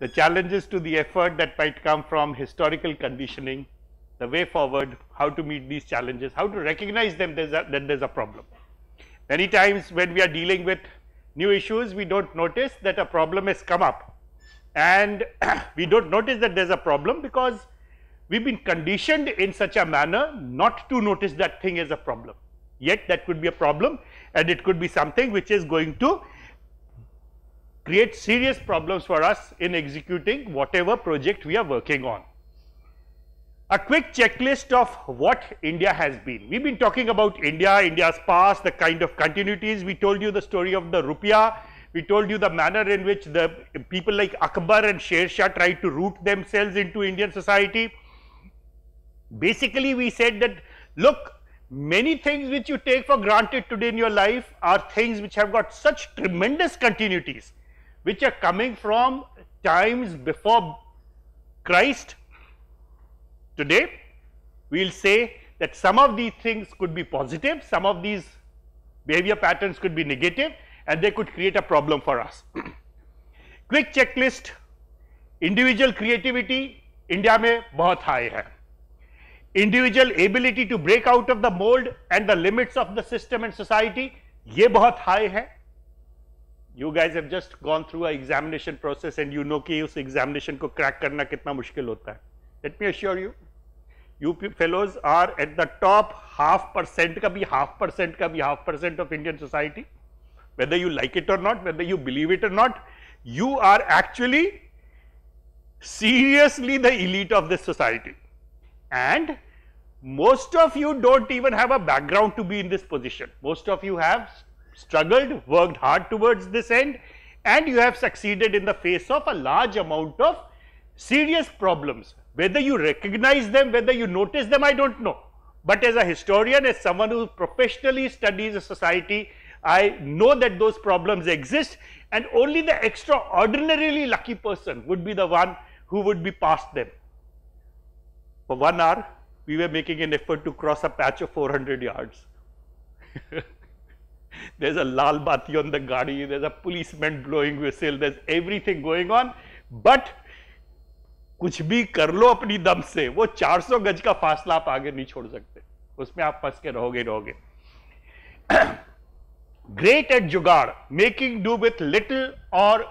the challenges to the effort that might come from historical conditioning, the way forward, how to meet these challenges, how to recognize them there's a, that there's a problem. Many times when we are dealing with new issues, we don't notice that a problem has come up and we don't notice that there's a problem because we've been conditioned in such a manner not to notice that thing as a problem. Yet that could be a problem and it could be something which is going to create serious problems for us in executing whatever project we are working on. A quick checklist of what India has been. We've been talking about India, India's past, the kind of continuities. We told you the story of the rupiah. We told you the manner in which the people like Akbar and Sher Shah tried to root themselves into Indian society. Basically, we said that look, many things which you take for granted today in your life are things which have got such tremendous continuities which are coming from times before Christ. Today, we will say that some of these things could be positive, some of these behavior patterns could be negative and they could create a problem for us. Quick checklist, individual creativity India में बहुत high है. Individual ability to break out of the mold and the limits of the system and society ये बहुत high है. You guys have just gone through a examination process and you know कि उस examination को crack करना कितना मुश्किल होता है. Let me assure you, you fellows are at the top half percent का भी half percent का भी half percent of Indian society. Whether you like it or not, whether you believe it or not, you are actually seriously the elite of this society. And most of you don't even have a background to be in this position. Most of you have struggled, worked hard towards this end and you have succeeded in the face of a large amount of serious problems. Whether you recognize them, whether you notice them, I don't know. But as a historian, as someone who professionally studies a society, I know that those problems exist and only the extraordinarily lucky person would be the one who would be past them. For one hour, we were making an effort to cross a patch of 400 yards. there's a lal bati on the gadi, there's a policeman blowing whistle, there's everything going on, but कुछ भी कर लो अपनी दम से वो 400 गज का फासला आप आगे नहीं छोड़ सकते उसमें आप फंस के रहोगे रहोगे great at jugaad making do with little or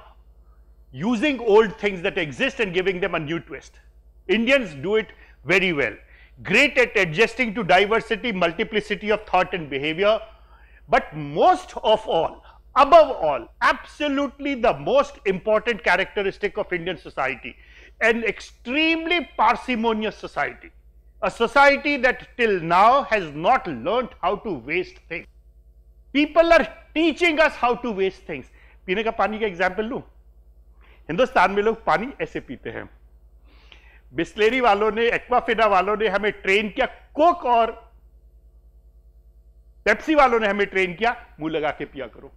using old things that exist and giving them a new twist indians do it very well great at adjusting to diversity multiplicity of thought and behavior but most of all, above all, absolutely the most important characteristic of Indian society, an extremely parsimonious society, a society that till now has not learnt how to waste things. People are teaching us how to waste things. पीने का पानी का example लू हिंदुस्तान में लोग पानी ऐसे पीते हैं बिस्लेरी वालों ने एक्वाफिना वालों ने हमें ट्रेन किया कोक और पेप्सी वालों ने हमें ट्रेन किया, मुँह लगा के पिया करो।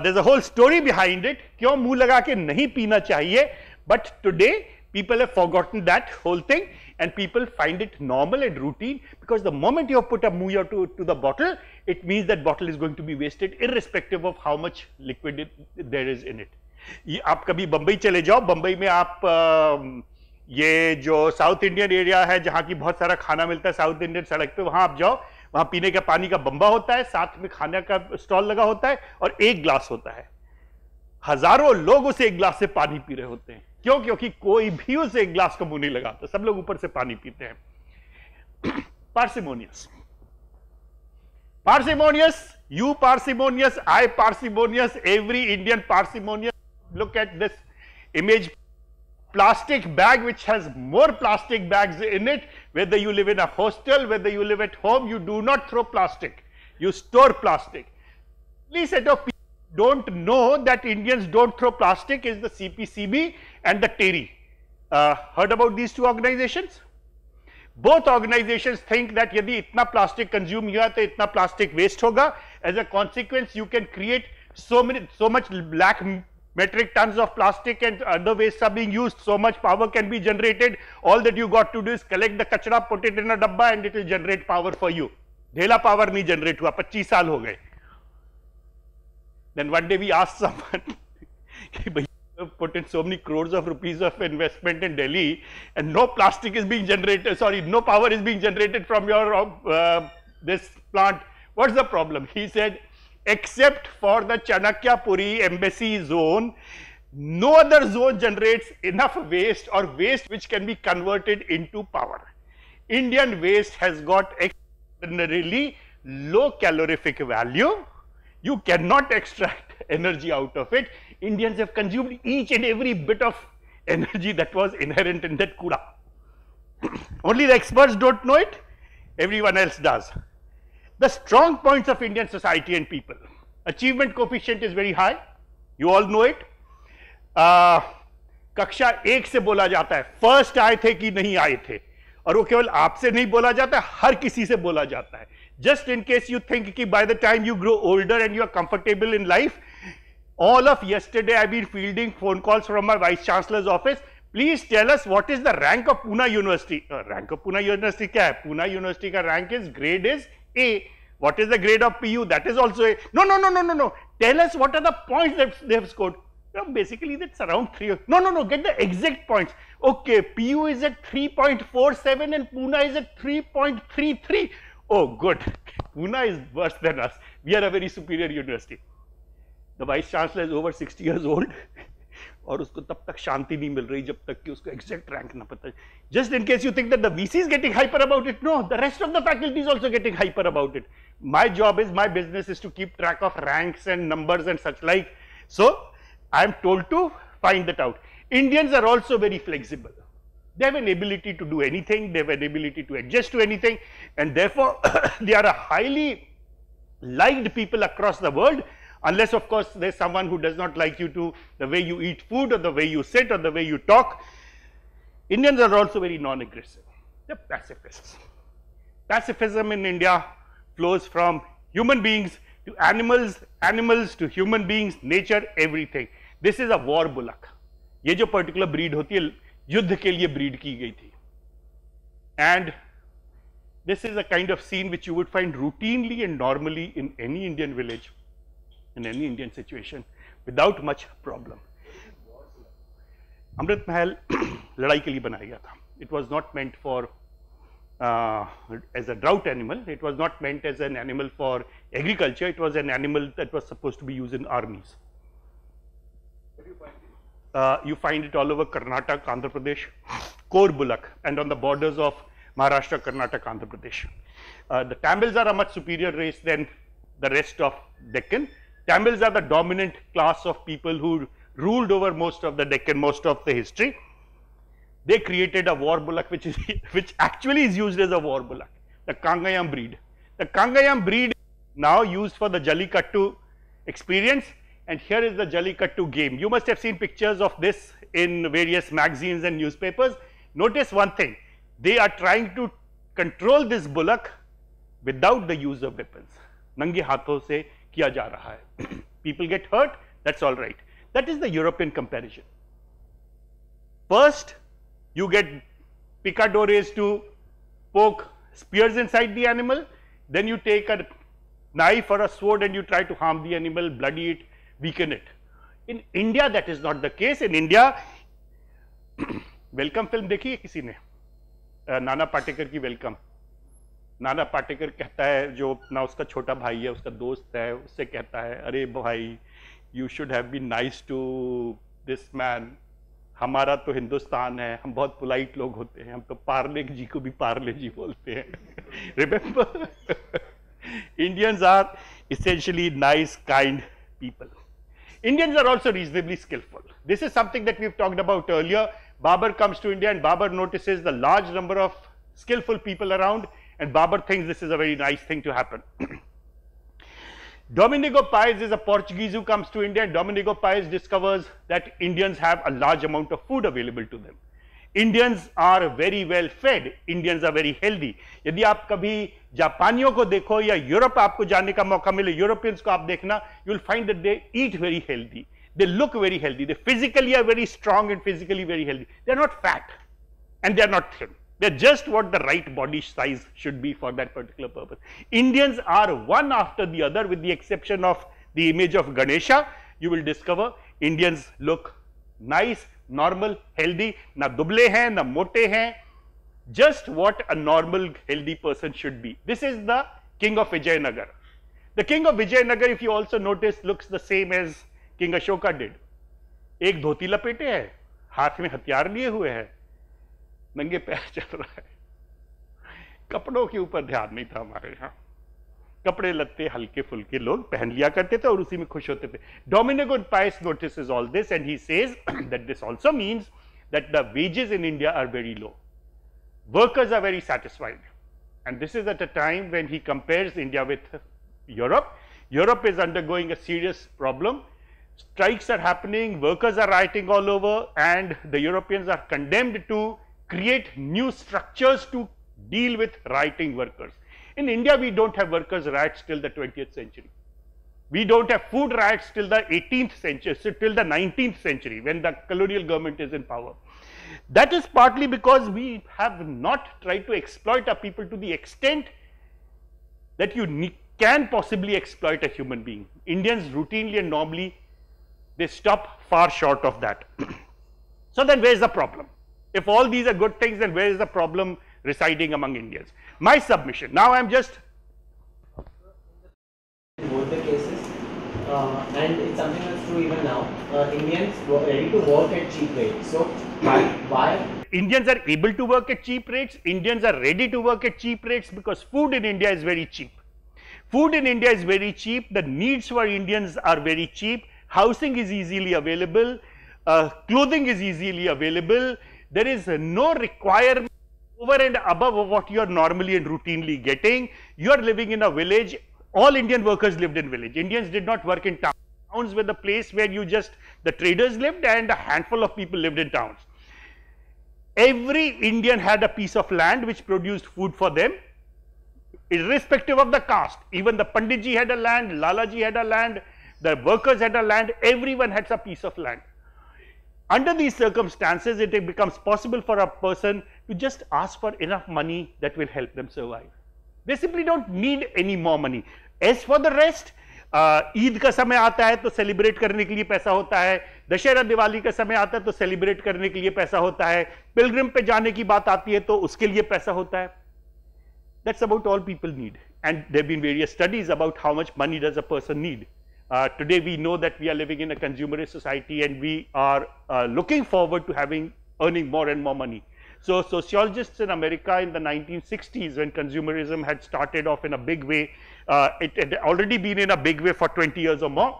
There a whole story behind it क्यों मुँह लगा के नहीं पीना चाहिए? But today people have forgotten that whole thing and people find it normal and routine because the moment you put a move your to to the bottle it means that bottle is going to be wasted in respective of how much liquid there is in it आप कभी बंबई चले जाओ, बंबई में आप um, ये जो south Indian area है, जहाँ की बहुत सारा खाना मिलता है साउथ इंडियन सड़क पर वहाँ आप जाओ वहाँ पीने का पानी का बंबा होता है, साथ में खाने का स्टॉल लगा होता है और एक ग्लास होता है। हज़ारों लोग उसे एक ग्लास से पानी पी रहे होते हैं। क्यों? क्योंकि कोई भी उसे एक ग्लास का मुँह नहीं लगाता। सब लोग ऊपर से पानी पीते हैं। Parsimonious parsimonious you parsimonious I parsimonious every Indian parsimonious look at this image plastic bag which has more plastic bags in it, whether you live in a hostel, whether you live at home, you do not throw plastic, you store plastic. please set of people don't know that Indians don't throw plastic is the CPCB and the TERI Uh, heard about these two organizations? Both organizations think that यदि इतना plastic consume हुआ to इतना plastic waste Hoga As a consequence, you can create so many, so much black metric tons of plastic and other wastes are being used, so much power can be generated. All that you got to do is collect the kachra, put it in a dabba and it will generate power for you. Dhela power nahi generate hua, 25 saal ho gaye. Then one day we asked someone, have put in so many crores of rupees of investment in Delhi and no plastic is being generated, sorry, no power is being generated from your uh, this plant. What's the problem? He said, except for the Chanakya Puri embassy zone, no other zone generates enough waste or waste which can be converted into power. Indian waste has got extraordinarily low calorific value. You cannot extract energy out of it. Indians have consumed each and every bit of energy that was inherent in that kura. Only the experts don't know it, everyone else does. the strong points of Indian society and people. Achievement coefficient is very high. You all know it. Uh, कक्षा एक से बोला जाता है first आए थे कि नहीं आए थे और वो केवल आपसे नहीं बोला जाता हर किसी से बोला जाता है just in case you think कि by the time you grow older and you are comfortable in life all of yesterday I been fielding phone calls from my vice chancellor's office please tell us what is the rank of Poona university rank of Poona university क्या है Poona university का rank is grade is A. What is the grade of PU? That is also A. No, no, no, no, no, no. Tell us what are the points that they have scored. No, basically that's around 3. No, no, no, get the exact points. Okay, PU is at 3.47 and Pune is at 3.33 oh good, Pune is worse than us, we are a very superior university. The vice chancellor is over 60 years old और उसको तब तक शांति नहीं मिल रही जब तक कि उसको एग्जैक्ट रैंक ना पता just in case you think that the is getting hyper about it no the rest of the faculty is getting hyper about it my job is my business is to keep track of ranks and numbers and such like so I am told to find that out Indians are also very flexible they have an ability to do anything they have an ability to adjust to anything and there they are a highly liked people across the world unless of course there is someone who does not like you to the way you eat food or the way you sit or the way you talk. Indians are also very non-aggressive, they are pacifists. Pacifism in India flows from human beings to animals, animals to human beings, nature, everything. This is a war bullock. ये जो particular breed होती है युद्ध के लिए breed की गई थी and this is a kind of scene which you would find routinely and normally in any Indian village, in any Indian situation without much problem. Amrit Mahal लड़ाई के लिए बनाया गया था it was not meant for as a drought animal, it was not meant as an animal for agriculture, it was an animal that was supposed to be used in armies. Uh, you find it all over Karnataka, Andhra Pradesh, Kor Bullock and on the borders of Maharashtra, Karnataka, Andhra Pradesh. Uh, the Tamils are a much superior race than the rest of Deccan. Tamils are the dominant class of people who ruled over most of the Deccan, most of the history. They created a war bullock which is which actually is used as a war bullock, the Kangayam breed. The Kangayam breed now used for the Jallikattu experience and here is the Jallikattu game. You must have seen pictures of this in various magazines and newspapers. Notice one thing, they are trying to control this bullock without the use of weapons. Nange haathon se किया जा रहा है। People get hurt that's all right that is the European comparison first you get picadores to poke spears inside the animal then you take a knife or a sword and you try to harm the animal blood it we can it in India that is not the case in India Welcome film देखी है किसी ने? नाना पाटेकर की welcome Nana Patekar कहता है, जो अपना उसका छोटा भाई है, उसका दोस्त है, उससे कहता है, अरे भाई you should have be nice to this man हमारा तो हिंदुस्तान है, हम बहुत पोलाइट लोग होते हैं, हम तो पार्ले जी को भी पार्ले जी बोलते हैं. Remember Indians are essentially nice kind people Indians are also reasonably skilful this is something that we talked about earlier Babur comes to India and Babur notice the large number of skilful people around and Babar thinks this is a very nice thing to happen. Domenico Paes is a Portuguese who comes to India and Domenico Paes discovers that Indians have a large amount of food available to them. Indians are very well fade Indians are very healthy यदि आप कभी जापानियों को देखो या Europe आपको जाने का मौका मिले यूरोपियंस को आप देखना you will find that they eat very healthy they look very healthy they physically are very strong and physically very healthy they are not fat and they are not thin they are just what the right body size should be for that particular purpose indians are one after the other with the exception of the image of ganesha you will discover indians look nice, normal, healthy, na duble hai, na mote hai, just what a normal healthy person should be. This is the king of Vijayanagar. The king of Vijayanagar if you also notice looks the same as King Ashoka did. एक धोती लपेटे है हाथ में हथियार लिए हुए है नंगे पैर चल रहा है। कपड़ों के ऊपर ध्यान नहीं था हमारे यहाँ। कपड़े लत्ते हल्के फुलके लोग पहन लिया करते थे और उसी में खुश होते थे। Domingo Paes notice all this and he says that this also means that the wages in India are very low workers are very satisfied and this is at a time when he compares India with Europe Europe is undergoing a serious problem strikes are happening workers are rioting all over and the Europeans are condemned to create new structures to deal with rioting workers. In India, we don't have workers' rights till the 20th century. We don't have food riots till the 18th century, so till the 19th century when the colonial government is in power. That is partly because we have not tried to exploit our people to the extent that you can possibly exploit a human being. Indians routinely and normally they stop far short of that. so then where is the problem? If all these are good things then where is the problem residing among Indians? My submission. Now I am just. In both the cases, uh, and it's something that's true even now. Uh, Indians ready to work at cheap rates. So why? why? Indians are able to work at cheap rates. Indians are ready to work at cheap rates because food in India is very cheap. Food in India is very cheap. The needs for Indians are very cheap. Housing is easily available. Uh, clothing is easily available. There is no requirement over and above what you are normally and routinely getting. You are living in a village, all Indian workers lived in village. Indians did not work in towns. Towns were the place where you just, the traders lived and a handful of people lived in towns. Every Indian had a piece of land which produced food for them, irrespective of the caste. Even the Panditji had a land, Lalaji had a land, the workers had a land, everyone had a piece of land. Under these circumstances, it becomes possible for a person to just ask for enough money that will help them survive. They simply don't need any more money. As for the rest, Eid का समय आता है तो celebrate करने के लिए पैसा होता है दशहरा दिवाली का समय आता है तो सेलिब्रेट करने के लिए पैसा होता है पिलग्रिम पे जाने की बात आती है तो उसके लिए पैसा होता है about all people need and there have been various studies about how much money does a person need uh, today we know that we are living in a consumerist society and we are uh, looking forward to having earning more and more money so, sociologists in America in the 1960s when consumerism had started off in a big way, uh, it had already been in a big way for 20 years or more.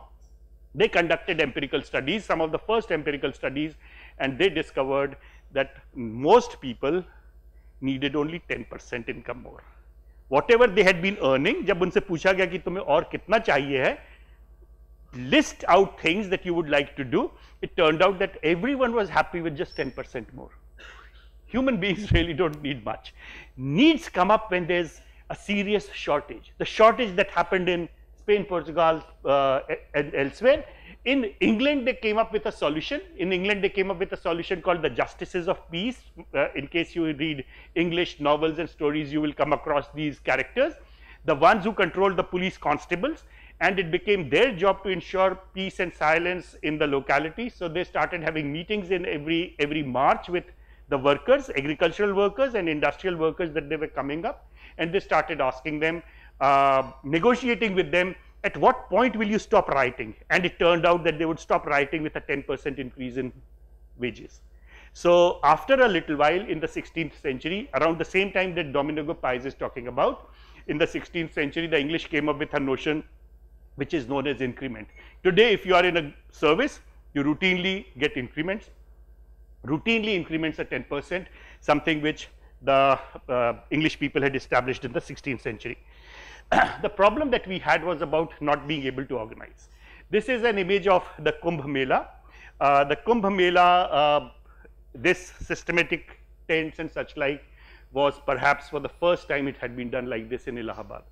They conducted empirical studies, some of the first empirical studies and they discovered that most people needed only 10 percent income more. Whatever they had been earning, जब उनसे पूछा गया कि तुम्हें और कितना चाहिए है, list out things that you would like to do, it turned out that everyone was happy with just 10 percent more human beings really don't need much. Needs come up when there's a serious shortage. The shortage that happened in Spain, Portugal uh, and elsewhere. In England, they came up with a solution. In England, they came up with a solution called the Justices of Peace. Uh, in case you read English novels and stories, you will come across these characters. The ones who controlled the police constables and it became their job to ensure peace and silence in the locality. So, they started having meetings in every, every March with the workers, agricultural workers and industrial workers that they were coming up and they started asking them, uh, negotiating with them at what point will you stop writing and it turned out that they would stop writing with a 10 percent increase in wages. So, after a little while in the 16th century around the same time that Domingo Paes is talking about in the 16th century the English came up with a notion which is known as increment. Today if you are in a service you routinely get increments routinely increments are 10 percent something which the uh, English people had established in the 16th century. the problem that we had was about not being able to organize. This is an image of the Kumbh Mela. Uh, the Kumbh Mela, uh, this systematic tents and such like was perhaps for the first time it had been done like this in Allahabad.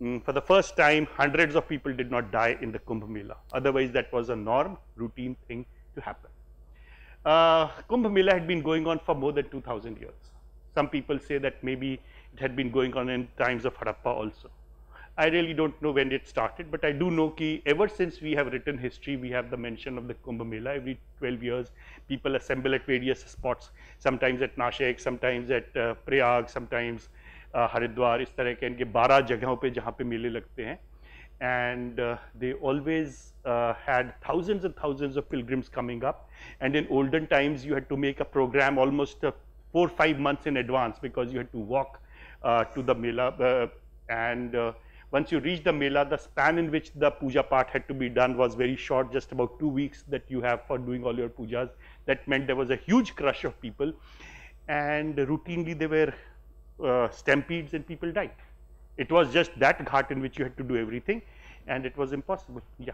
Mm, for the first time hundreds of people did not die in the Kumbh Mela, otherwise that was a norm routine thing to happen uh, Kumbh Mela had been going on for more than 2000 years. Some people say that maybe it had been going on in times of Harappa also. I really don't know when it started, but I do know that ever since we have written history, we have the mention of the Kumbh Mela. Every 12 years, people assemble at various spots, sometimes at Nashik, sometimes at uh, Prayag, sometimes uh, Haridwar, इस तरह के इनके 12 जगहों पे जहाँ पे मेले लगते हैं uh, they uh, thousands and thousands of pilgrims coming up and in olden times you had to make a program almost uh, four five months in advance because you had to walk uh, to the mela uh, and uh, once you reach the mela the span in which the puja part had to be done was very short just about two weeks that you have for doing all your pujas that meant there was a huge crush of people and routinely there were stampedes and people died it was just that ghat in which you had to do everything and it was impossible. Yeah.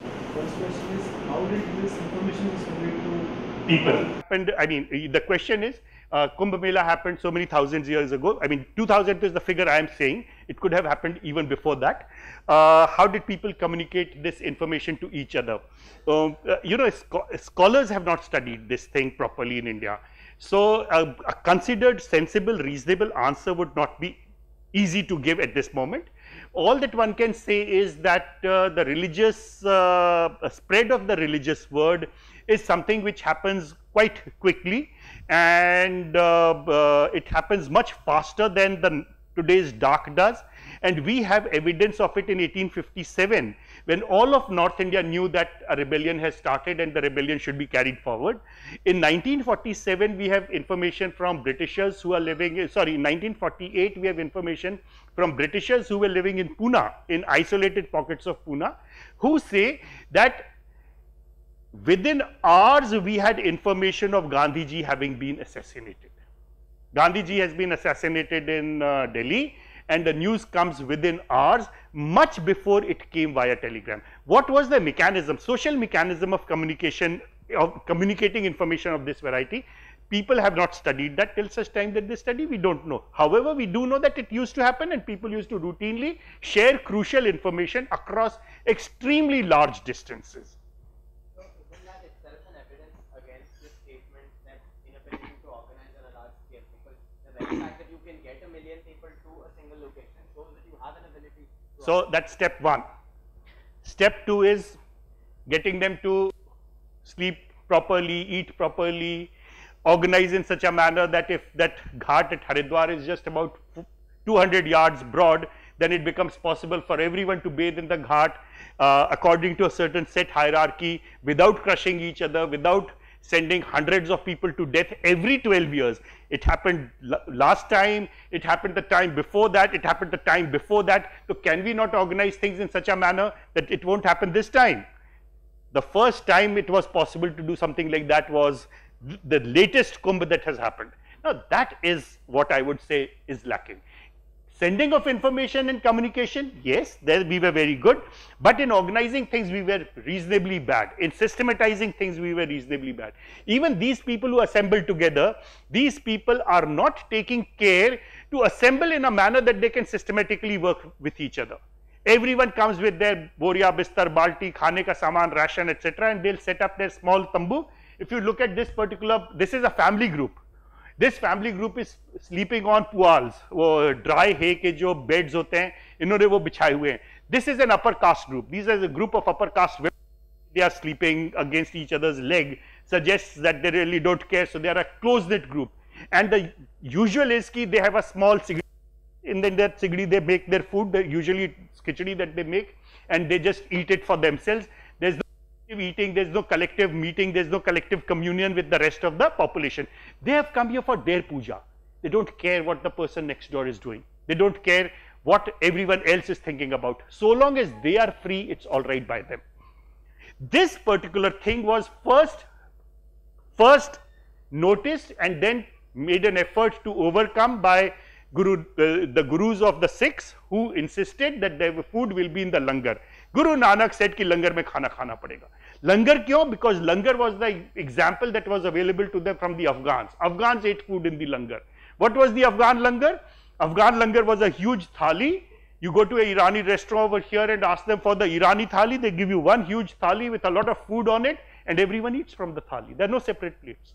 First question is how did this information was conveyed to people? And I mean, the question is uh, Kumbh Mela happened so many thousands years ago. I mean, 2000 is the figure I am saying. It could have happened even before that. Uh, how did people communicate this information to each other? Um, uh, you know, scholars have not studied this thing properly in India. So, a, a considered sensible reasonable answer would not be easy to give at this moment. All that one can say is that uh, the religious uh, spread of the religious word is something which happens quite quickly and uh, uh it happens much faster than the today's dak does and we have evidence of it in 1857 when all of North India knew that a rebellion has started and the rebellion should be carried forward. In 1947 we have information from Britishers who are living sorry in 1948 we have information from Britishers who were living in Pune in isolated pockets of Pune who say that within hours we had information of Gandhiji having been assassinated. Gandhiji has been assassinated in uh, Delhi and the news comes within hours much before it came via telegram. What was the mechanism, social mechanism of communication of communicating information of this variety? People have not studied that till such time that they study, we do not know. However, we do know that it used to happen and people used to routinely share crucial information across extremely large distances. So, that is step 1. Step 2 is getting them to sleep properly, eat properly, organize in such a manner that if that ghat at Haridwar is just about 200 yards broad, then it becomes possible for everyone to bathe in the ghat uh, according to a certain set hierarchy without crushing each other, without sending hundreds of people to death every 12 years. It happened last time, it happened the time before that, it happened the time before that. So, can we not organize things in such a manner that it won't happen this time? The first time it was possible to do something like that was the latest Kumbh that has happened. Now, that is what I would say is lacking. Sending of information and communication, yes, there we were very good, but in organizing things we were reasonably bad. In systematizing things we were reasonably bad. Even these people who assembled together, these people are not taking care to assemble in a manner that they can systematically work with each other. Everyone comes with their boria, bistar, balti, khane ka saman, ration, etc. and they'll set up their small tambu. If you look at this particular, this is a family group this family group is sleeping on पुआल्स वो dry हे के जो beds होते हैं, इन्होंने वो बिछाए हुए हैं। This is an upper caste group this is a group of upper caste they are sleeping against each others leg suggest that they really don't care so they are a close knit group and the usual is की they have a small in that sigri they make their food usually khichdi that they make and they just eat it for themselves is eating, there is no collective meeting, there is no collective communion with the rest of the population. They have come here for their puja. They don't care what the person next door is doing. They don't care what everyone else is thinking about. So long as they are free, it's all right by them. This particular thing was first, first noticed and then made an effort to overcome by Guru, uh, the gurus of the Sikhs who insisted that their food will be in the langar. Guru Nanak said ki langar mein khana khana padega. Langar kyo? Because langar was the example that was available to them from the Afghans. Afghans ate food in the langar. What was the Afghan langar? Afghan langar was a huge thali. You go to a Irani restaurant over here and ask them for the Irani thali, they give you one huge thali with a lot of food on it and everyone eats from the thali. There are no separate plates.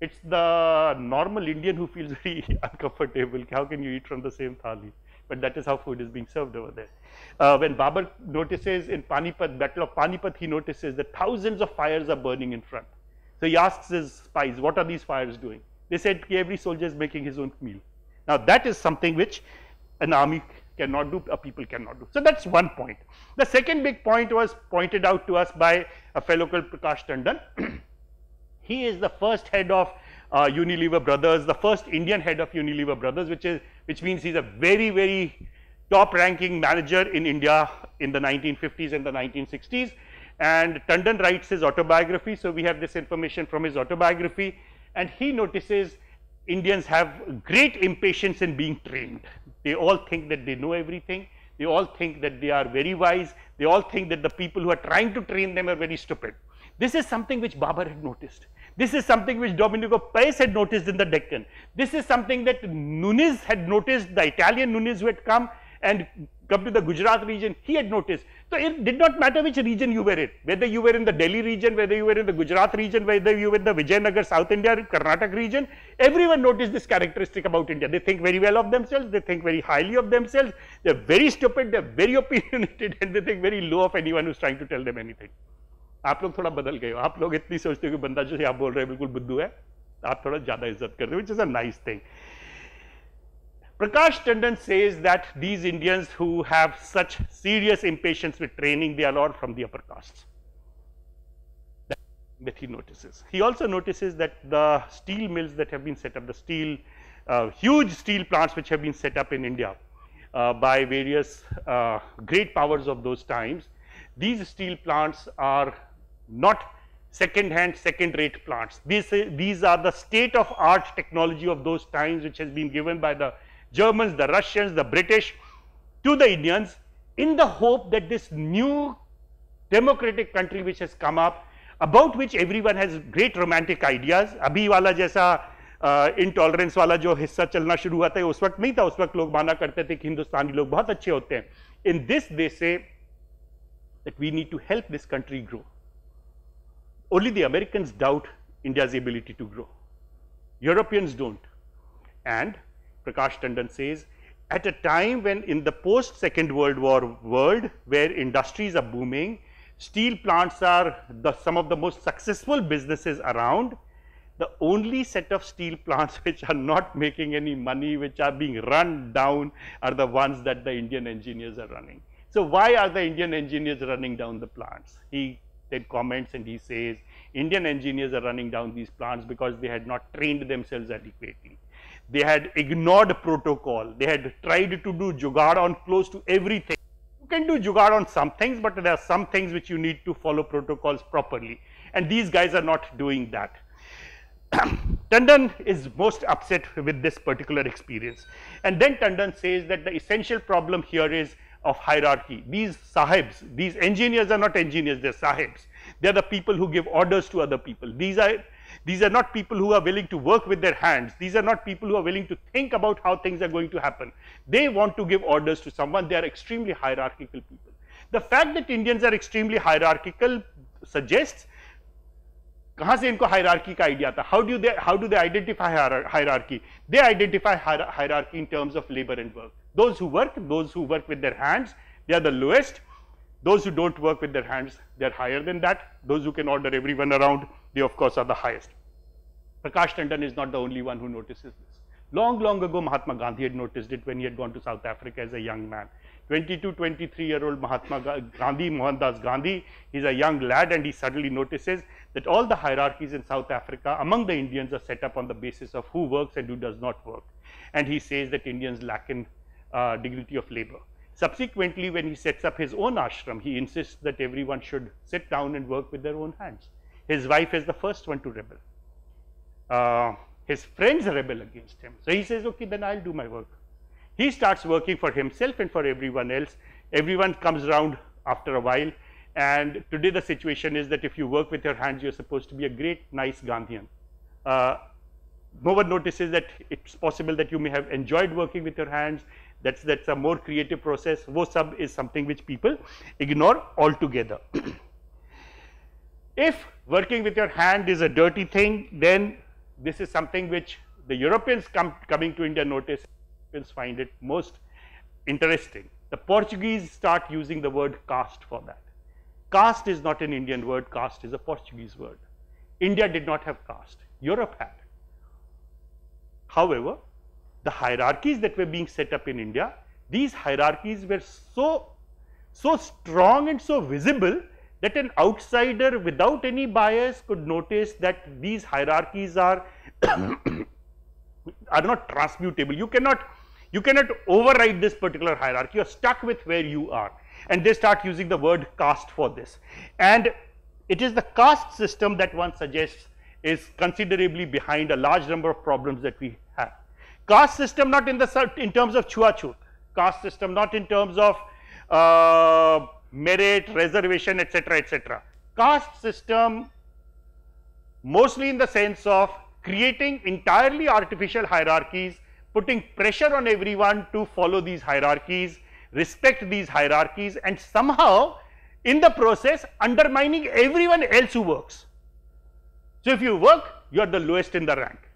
It's the normal Indian who feels very uncomfortable. How can you eat from the same thali? But that is how food is being served over there. Uh, when Babur notices in Panipat, Battle of Panipat, he notices that thousands of fires are burning in front. So he asks his spies, what are these fires doing? They said every soldier is making his own meal. Now that is something which an army cannot do, a people cannot do. So that's one point. The second big point was pointed out to us by a fellow called Prakash Tandon. he is the first head of uh, Unilever Brothers, the first Indian head of Unilever Brothers, which is which means he's a very very top ranking manager in India in the 1950s and the 1960s. And Tandon writes his autobiography, so we have this information from his autobiography, and he notices Indians have great impatience in being trained. They all think that they know everything. They all think that they are very wise. They all think that the people who are trying to train them are very stupid. This is something which Babar had noticed. This is something which Domingo Pais had noticed in the Deccan. This is something that Nunes had noticed, the Italian Nunes who had come and come to the Gujarat region, he had noticed. So it did not matter which region you were in, whether you were in the Delhi region, whether you were in the Gujarat region, whether you were in the Vijayanagar, South India, Karnataka region, everyone noticed this characteristic about India. They think very well of themselves, they think very highly of themselves, they are very stupid, they are very opinionated and they think very low of anyone who is trying to tell them anything. आप लोग थोड़ा बदल गए हो आप लोग इतनी सोचते हो कि बंदा जो आप बोल रहे हैं बिल्कुल बुद्धू है आप थोड़ा ज़्यादा इज़्ज़त करते हो which is a nice thing Prakash Tandon says that these Indians who have such serious impatience with training, they are from the upper castes. That he notices. He also notices that the steel mills that have been set up, the steel, uh, huge steel plants which have been set up in India uh, by various uh, great powers of those times, these steel plants are not second hand, second rate plants. These, these are the state of art technology of those times which has been given by the Germans, the Russians, the British to the Indians in the hope that this new democratic country which has come up about which everyone has great romantic ideas अभी वाला जैसा intolerance uh, वाला जो हिस्सा चलना शुरू हुआ था उस वक्त नहीं था उस वक्त लोग माना करते थे कि हिंदुस्तानी लोग बहुत अच्छे होते हैं इन दिस दे से that we need to help this country grow. Only the Americans doubt India's ability to grow. Europeans don't. And Prakash Tandon says, at a time when in the post second world war world where industries are booming, steel plants are the, some of the most successful businesses around, the only set of steel plants which are not making any money, which are being run down are the ones that the Indian engineers are running. So why are the Indian engineers running down the plants? He then comments and he says, Indian engineers are running down these plants because they had not trained themselves adequately they had ignored protocol, they had tried to do jugaad on close to everything. You can do jugaad on some things, but there are some things which you need to follow protocols properly and these guys are not doing that. Tandon is most upset with this particular experience and then Tandon says that the essential problem here is of hierarchy. These sahibs, these engineers are not engineers, they are sahibs. They are the people who give orders to other people. These are these are not people who are willing to work with their hands. These are not people who are willing to think about how things are going to happen. They want to give orders to someone. They are extremely hierarchical people. The fact that Indians are extremely hierarchical suggests कहाँ से इनको hierarchy का idea था? How do they how do they identify hierarchy? They identify hierarchy in terms of labor and work. those who work, those who work with their hands, they are the lowest. Those who don't work with their hands, they are higher than that. Those who can order everyone around, they of course are the highest. Prakash Tandon is not the only one who notices this. Long, long ago, Mahatma Gandhi had noticed it when he had gone to South Africa as a young man. 22, 23 year old Mahatma Gandhi, Mohandas Gandhi, he's a young lad and he suddenly notices that all the hierarchies in South Africa among the Indians are set up on the basis of who works and who does not work. And he says that Indians lack in uh, dignity of labor. Subsequently, when he sets up his own ashram, he insists that everyone should sit down and work with their own hands. His wife is the first one to rebel. Uh, his friends rebel against him. So he says, okay, then I'll do my work. He starts working for himself and for everyone else. Everyone comes around after a while. And today the situation is that if you work with your hands, you're supposed to be a great, nice Gandhian. Uh, no one notices that it's possible that you may have enjoyed working with your hands that's that's a more creative process wo sub is something which people ignore altogether if working with your hand is a dirty thing then this is something which the Europeans come, coming to India notice, Europeans find it most interesting. The Portuguese start using the word caste for that. Caste is not an Indian word, caste is a Portuguese word. India did not have caste, Europe had. However, the hierarchies that were being set up in India, these hierarchies were so, so strong and so visible that an outsider without any bias could notice that these hierarchies are are not transmutable. You cannot you cannot override this particular hierarchy. You are stuck with where you are, and they start using the word caste for this. And it is the caste system that one suggests is considerably behind a large number of problems that we. Caste system not in the in terms of chua caste system not in terms of uh, merit, reservation, etc., etc. Caste system mostly in the sense of creating entirely artificial hierarchies, putting pressure on everyone to follow these hierarchies, respect these hierarchies and somehow in the process undermining everyone else who works. So, if you work you are the lowest in the rank.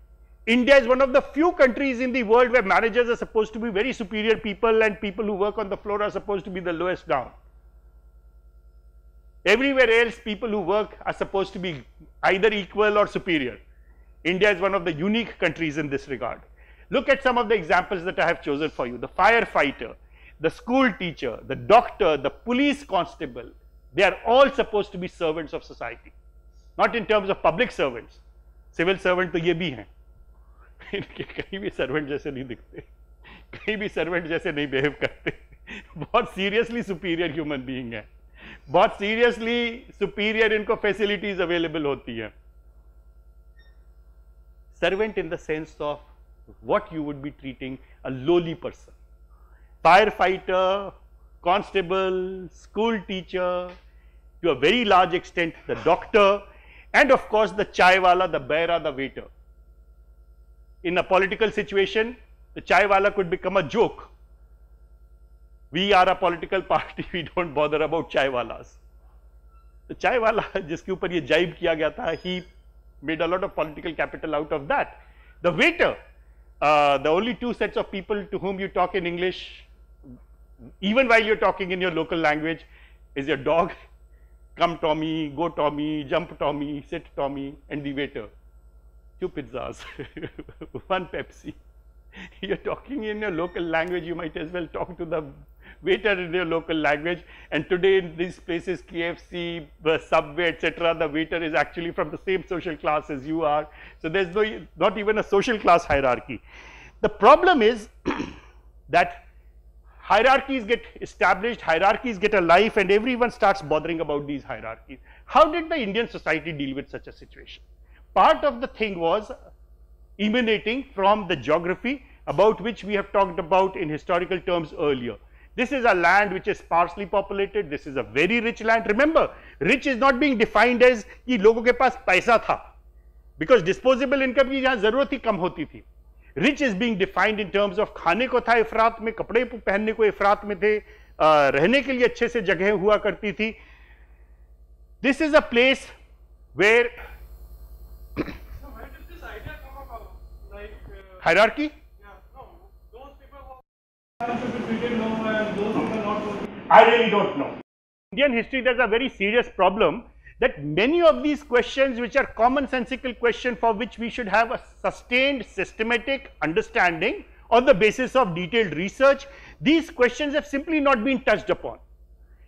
India is one of the few countries in the world where managers are supposed to be very superior people and people who work on the floor are supposed to be the lowest down. Everywhere else people who work are supposed to be either equal or superior. India is one of the unique countries in this regard. Look at some of the examples that I have chosen for you. The firefighter, the school teacher, the doctor, the police constable, they are all supposed to be servants of society. Not in terms of public servants. Civil servant to ye bhi hain. इनके कहीं भी servant जैसे नहीं दिखते। कहीं भी servant जैसे नहीं बिहेव करते। बहुत सीरियसली सुपीरियर ह्यूमन बीइंग है। बहुत सीरियसली सुपीरियर इनको फैसिलिटीज़ अवेलेबल होती है। Servant in the sense of what you would be treating a lowly person fire fighter constable school teacher to a very large extent the doctor and of course the chai wala the bearer the waiter In a political situation, the chai wala could become a joke. We are a political party, we don't bother about chai walas. The chai wala जिसके ऊपर ये जाइब किया गया था he made a lot of political capital out of that. The waiter, uh, the only two sets of people to whom you talk in English, even while you're talking in your local language, is your dog, come Tommy, go Tommy, jump Tommy, sit Tommy, and the waiter. Two pizzas, one Pepsi. You're talking in your local language, you might as well talk to the waiter in their local language and today in these places KFC, Subway etc. the waiter is actually from the same social class as you are. So, there is no not even a social class hierarchy. The problem is that hierarchies get established, hierarchies get a life and everyone starts bothering about these hierarchies. How did the Indian society deal with such a situation? Part of the thing was emanating from the geography about which we have talked about in historical terms earlier. This is a land which is sparsely populated, this is a very rich land. Remember, rich is not being defined as कि लोगों के पास पैसा था because disposable income की जहाँ जरूरत ही कम होती थी rich is being defined in terms of खाने को था इफरात में कपड़े पहनने को इफरात में थे आ, रहने के लिए अच्छे से जगह हुआ करती थी this is a place where hierarchy I really don't know. Indian history there is a very serious problem that many of these questions which are commonsensical questions for which we should have a sustained systematic understanding on the basis of detailed research, these questions have simply not been touched upon.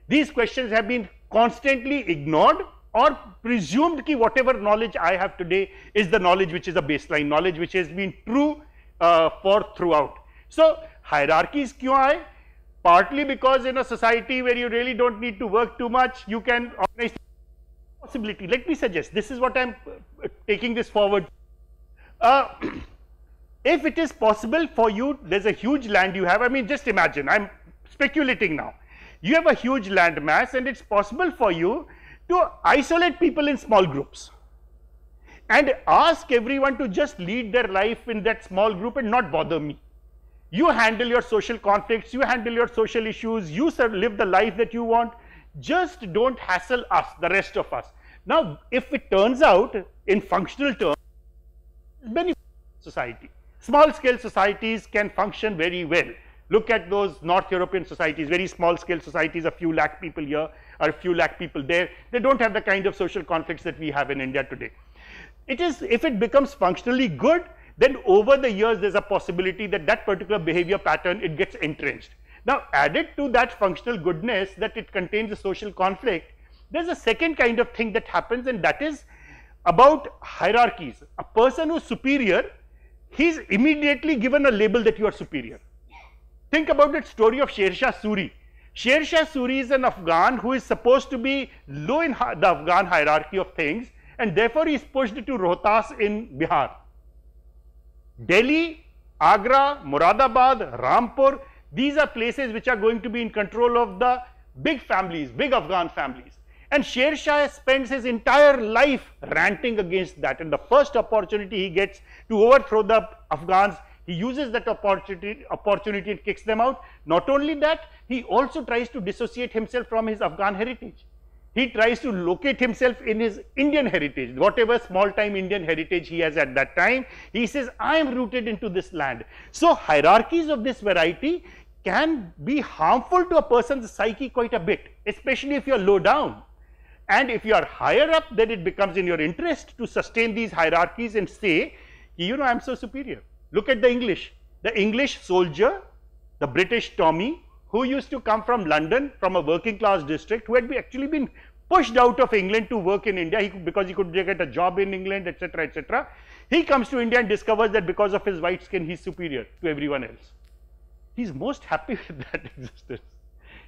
These questions have been constantly ignored or presumed ki whatever knowledge I have today is the knowledge which is a baseline knowledge which has been true uh, for throughout. So hierarchies kyun aaye? Partly because in a society where you really don't need to work too much, you can organize possibility. Let me suggest, this is what I am uh, taking this forward. Uh, if it is possible for you, there is a huge land you have, I mean just imagine, I am speculating now. You have a huge land mass and it is possible for you to isolate people in small groups and ask everyone to just lead their life in that small group and not bother me you handle your social conflicts, you handle your social issues, you live the life that you want, just don't hassle us, the rest of us. Now, if it turns out in functional terms, benefit society. Small scale societies can function very well. Look at those North European societies, very small scale societies, a few lakh people here or a few lakh people there. They don't have the kind of social conflicts that we have in India today. It is, if it becomes functionally good, then over the years there's a possibility that that particular behavior pattern, it gets entrenched. Now added to that functional goodness that it contains a social conflict, there's a second kind of thing that happens and that is about hierarchies. A person who's superior, he's immediately given a label that you are superior. Think about that story of Sher Shah Suri. Sher Shah Suri is an Afghan who is supposed to be low in the Afghan hierarchy of things and therefore he is pushed to Rohtas in Bihar. Delhi, Agra, Muradabad, Rampur, these are places which are going to be in control of the big families, big Afghan families. And Sher Shah spends his entire life ranting against that and the first opportunity he gets to overthrow the Afghans, he uses that opportunity, opportunity and kicks them out. Not only that, he also tries to dissociate himself from his Afghan heritage he tries to locate himself in his Indian heritage, whatever small time Indian heritage he has at that time. He says, I am rooted into this land. So, hierarchies of this variety can be harmful to a person's psyche quite a bit, especially if you are low down. And if you are higher up, then it becomes in your interest to sustain these hierarchies and say, you know, I am so superior. Look at the English. The English soldier, the British Tommy, who used to come from London from a working class district who had actually been pushed out of England to work in India he because he could get a job in England etc etc. He comes to India and discovers that because of his white skin he is superior to everyone else. He is most happy with that existence.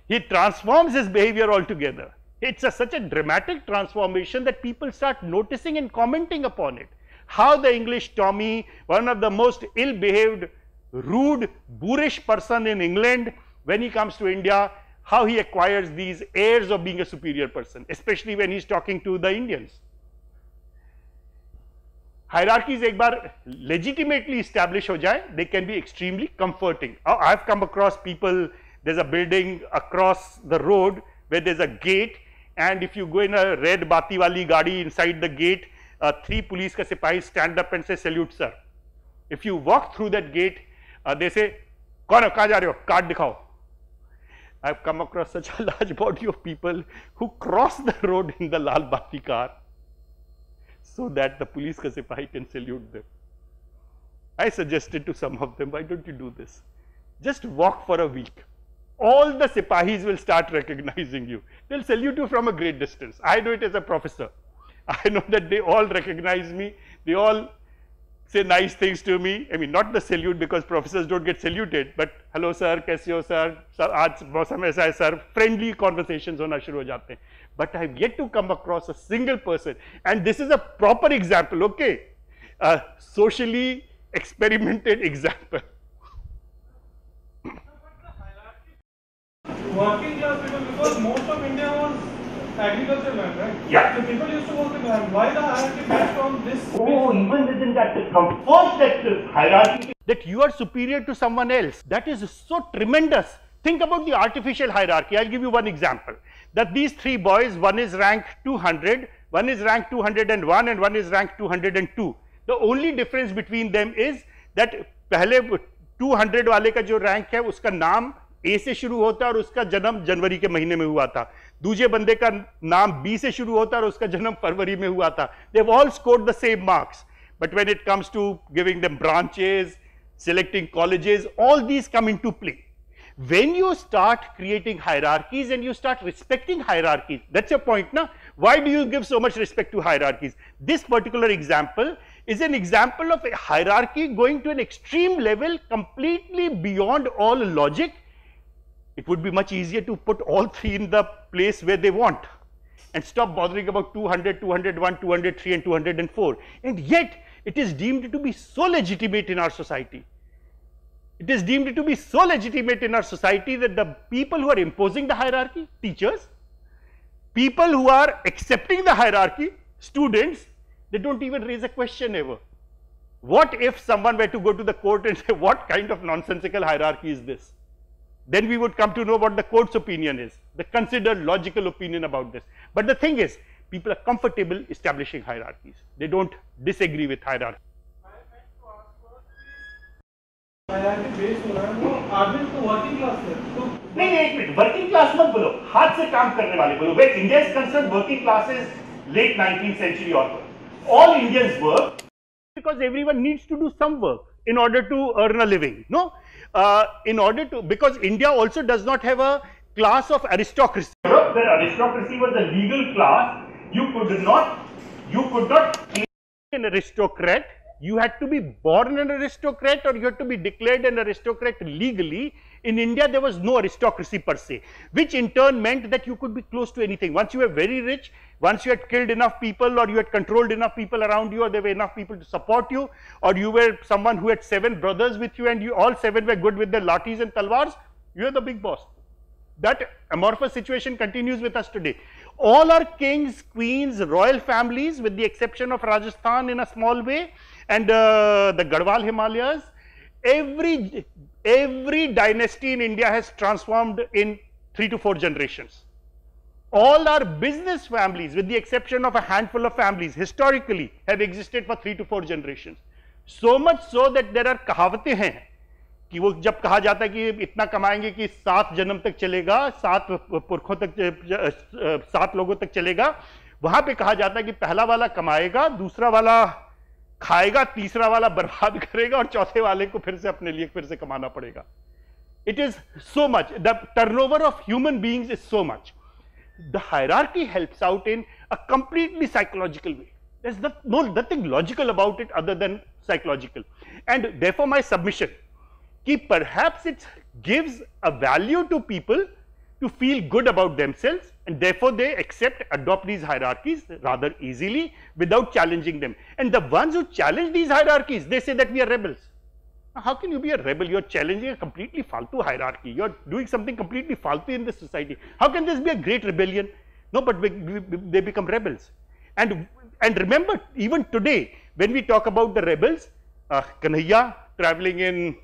He transforms his behavior altogether. It's a, such a dramatic transformation that people start noticing and commenting upon it How the English Tommy, one of the most ill behaved, rude, boorish person in England when he comes to India, how he acquires these airs of being a superior person, especially when he's talking to the Indians. Hierarchies एक बार legitimately establish हो जाए, they can be extremely comforting. I've come across people, there's a building across the road where there's a gate and if you go in a red bati wali gadi inside the gate, uh, three police ka sipahi stand up and say salute sir. If you walk through that gate, uh, they say, कौन हो कहाँ जा रहे हो card दिखाओ I've come across such a large body of people who cross the road in the Lal Bati car so that the police Kasipai can salute them. I suggested to some of them, why don't you do this? Just walk for a week. All the Sipahis will start recognizing you. They'll salute you from a great distance. I know it as a professor. I know that they all recognize me. They all say nice things to me. I mean, not the salute because professors don't get saluted, but hello sir, kaise ho sir, sir aaj mausam aisa hai sir, friendly conversations hona shuru ho jate hain. But I have yet to come across a single person and this is a proper example, okay, a socially experimented example. Working class people, because most agricultural land, right? Yeah. So people used to work in land. Why the hierarchy based on this? Oh, even within that comfort that hierarchy that you are superior to someone else, that is so tremendous. Think about the artificial hierarchy. I'll give you one example. That these three boys, one is ranked 200, one is ranked 201 and one is ranked 202. The only difference between them is that पहले 200 वाले का जो rank है उसका नाम ए से शुरू होता है और उसका जन्म जनवरी के महीने में हुआ था दूसरे बंदे का नाम बी से शुरू होता है और उसका जन्म फरवरी में हुआ था। They all score the same marks but when it comes to giving them branches selecting colleges all these come into play when you start creating hierarchies and you start respecting hierarchies that's a point ना why do you give so much respect to hierarchies this particular example is an example of a hierarchy going to an extreme level completely beyond all logic it would be much easier to put all three in the place where they want and stop bothering about 200, 201, 203 and 204 and yet it is deemed to be so legitimate in our society. It is deemed to be so legitimate in our society that the people who are imposing the hierarchy, teachers, people who are accepting the hierarchy, students, they don't even raise a question ever. What if someone were to go to the court and say, what kind of nonsensical hierarchy is this? then we would come to know what the court's opinion is, the considered logical opinion about this. But the thing is, people are comfortable establishing hierarchies. They don't disagree with hierarchy. I, I hierarchy base हो रहा है वो आदमी तो working class है तो नहीं नहीं एक मिनट वर्किंग क्लास मत बोलो हाथ से काम करने वाले बोलो wait India is concern working classes late 19th century onward all indians work because everyone needs to do some work in order to earn a living no? Uh, in order to because india also does not have a class of aristocracy. Europe, where aristocracy was a legal class you could not you could not claim an aristocrat. You had to be born an aristocrat or you had to be declared an aristocrat legally. In india there was no aristocracy per se which in turn meant that you could be close to anything. Once you were very rich once you had killed enough people or you had controlled enough people around you or there were enough people to support you or you were someone who had seven brothers with you and you all seven were good with their lathis and talwars you are the big boss that amorphous situation continues with us today. All our kings, queens, royal families with the exception of Rajasthan in a small way and uh, the Garhwal Himalayas, every, every dynasty in India has transformed in 3 to 4 generations. All our business families, with the exception of a handful of families, historically have existed for 3 to 4 generations. So much so that there are कहावतें हैं कि वो जब कहा जाता है कि इतना कमाएँगे कि सात जन्म तक चलेगा, सात पुरखों तक, सात लोगों तक चलेगा, वहाँ पे कहा जाता है कि पहला वाला कमाएगा, दूसरा वाला खाएगा, तीसरा वाला बर्बाद करेगा और चौथे वाले को फिर से अपने लिए फिर से कमाना पड़ेगा it is so much the turnover of human beings is so much the hierarchy helps out in a completely psychological way. There's no, nothing logical about it other than psychological. And therefore, my submission कि perhaps it gives a value to people to feel good about themselves and therefore they accept adopt these hierarchies rather easily without challenging them and the ones who challenge these hierarchies they say that we are rebels how can you be a rebel? You are challenging a completely faltu hierarchy. You are doing something completely faltu in this society. How can this be a great rebellion? No but we, we, they become rebels. And and remember even today when we talk about the rebels uh, Kanhaiya traveling in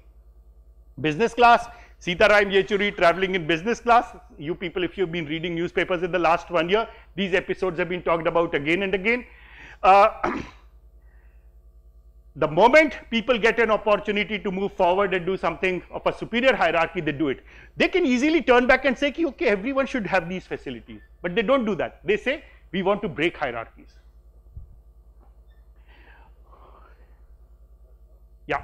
business class, Sitaram Yechury traveling in business class. You people, if you've been reading newspapers in the last one year, these episodes have been talked about again and again. Uh, the moment people get an opportunity to move forward and do something of a superior hierarchy, they do it. They can easily turn back and say, okay, everyone should have these facilities. But they don't do that. They say, we want to break hierarchies. Yeah.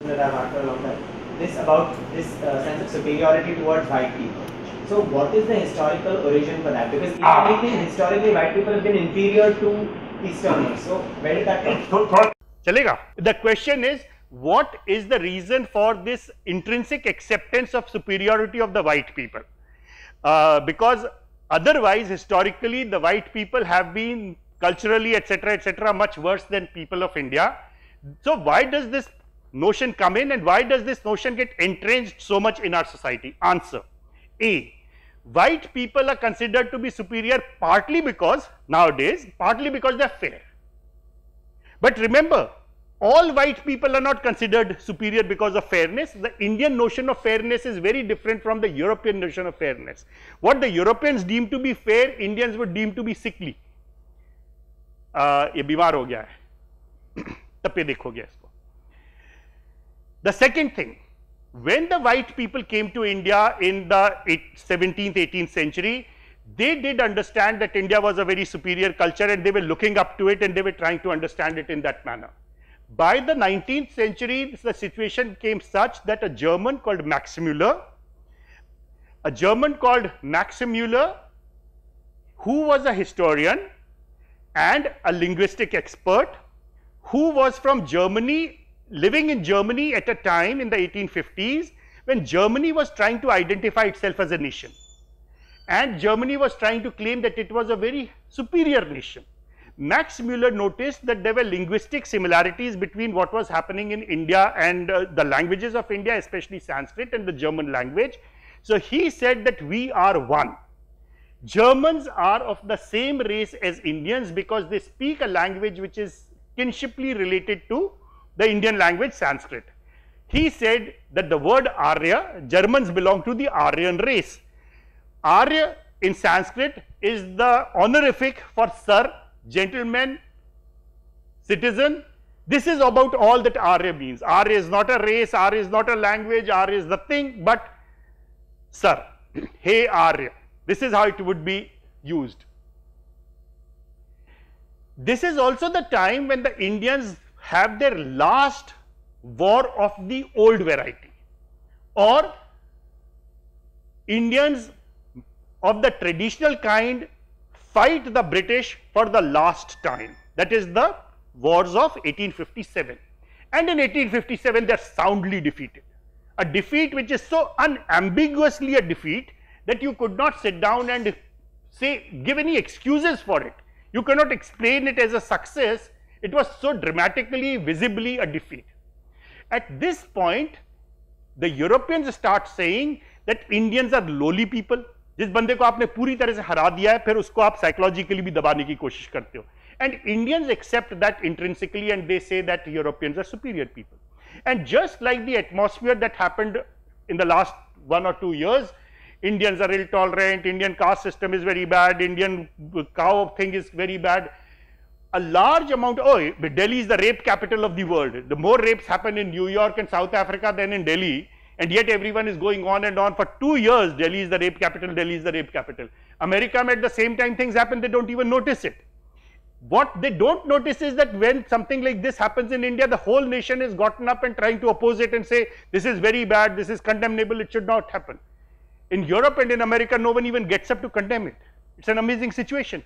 that I've had a long time. This about this uh, sense of superiority towards white people. So, what is the historical origin for that? Because Ah. historically, white people have been inferior to the question is what is the reason for this intrinsic acceptance of superiority of the white people? Uh, because otherwise historically the white people have been culturally etc etc much worse than people of India. So why does this notion come in and why does this notion get entrenched so much in our society? Answer A white people are considered to be superior partly because nowadays partly because they are fair but remember, all white people are not considered superior because of fairness. The Indian notion of fairness is very different from the European notion of fairness. What the Europeans deem to be fair, Indians would deem to be sickly. Uh, ये बीमार हो गया है तपे देखोगे इसको The second thing, when the white people came to India in the 17th, 18th century, they did understand that India was a very superior culture and they were looking up to it and they were trying to understand it in that manner. By the 19th century, the situation came such that a German called Max Müller, a German called Maxim Müller, who was a historian and a linguistic expert, who was from Germany, living in Germany at a time in the 1850s when Germany was trying to identify itself as a nation and Germany was trying to claim that it was a very superior nation. Max Muller noticed that there were linguistic similarities between what was happening in India and uh, the languages of India, especially Sanskrit and the German language. So he said that we are one. Germans are of the same race as Indians because they speak a language which is kinshiply related to the Indian language Sanskrit. He said that the word Arya, Germans belong to the Aryan race. Arya in Sanskrit is the honorific for sir, gentleman, citizen, This is about all that Arya means. Arya is not a race, Arya is not a language, Arya is the thing, but sir, hey Arya. This is how it would be used. This is also the time when the Indians have their last war of the old variety or Indians of the traditional kind fight the British for the last time. That is the wars of 1857. And in 1857 they are soundly defeated. A defeat which is so unambiguously a defeat that you could not sit down and say give any excuses for it. You cannot explain it as a success. It was so dramatically, visibly a defeat. At this point, the Europeans start saying that Indians are lowly people. जिस बंदे को आपने पूरी तरह से हरा दिया है फिर उसको आप साइकोलॉजिकली भी दबाने की कोशिश करते हो and Indians accept that intrinsically and they say that Europeans are superior people. And just like the atmosphere that happened in the last one or two years, Indians are intolerant, Indian caste system is very bad, Indian cow thing is very bad. A large amount, oh, Delhi is the rape capital of the world. The more rapes happen in New York and South Africa than in Delhi, and yet everyone is going on and on for two years. Delhi is the rape capital, Delhi is the rape capital. America, at the same time things happen, they don't even notice it. What they don't notice is that when something like this happens in India, the whole nation is gotten up and trying to oppose it and say, this is very bad, this is condemnable, it should not happen. In Europe and in America, no one even gets up to condemn it. It's an amazing situation.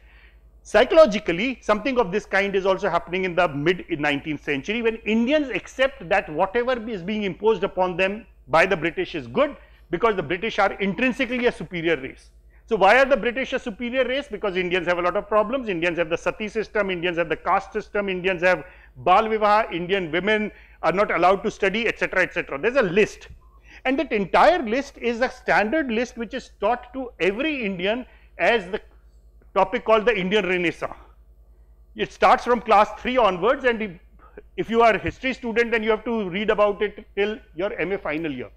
Psychologically, something of this kind is also happening in the mid 19th century when Indians accept that whatever is being imposed upon them by the British is good because the British are intrinsically a superior race. So why are the British a superior race? Because Indians have a lot of problems. Indians have the sati system, Indians have the caste system, Indians have bal vivaha, Indian women are not allowed to study, etc., etc. There's a list. And that entire list is a standard list which is taught to every Indian as the topic called the Indian Renaissance. It starts from class 3 onwards and if you are a history student then you have to read about it till your MA final year.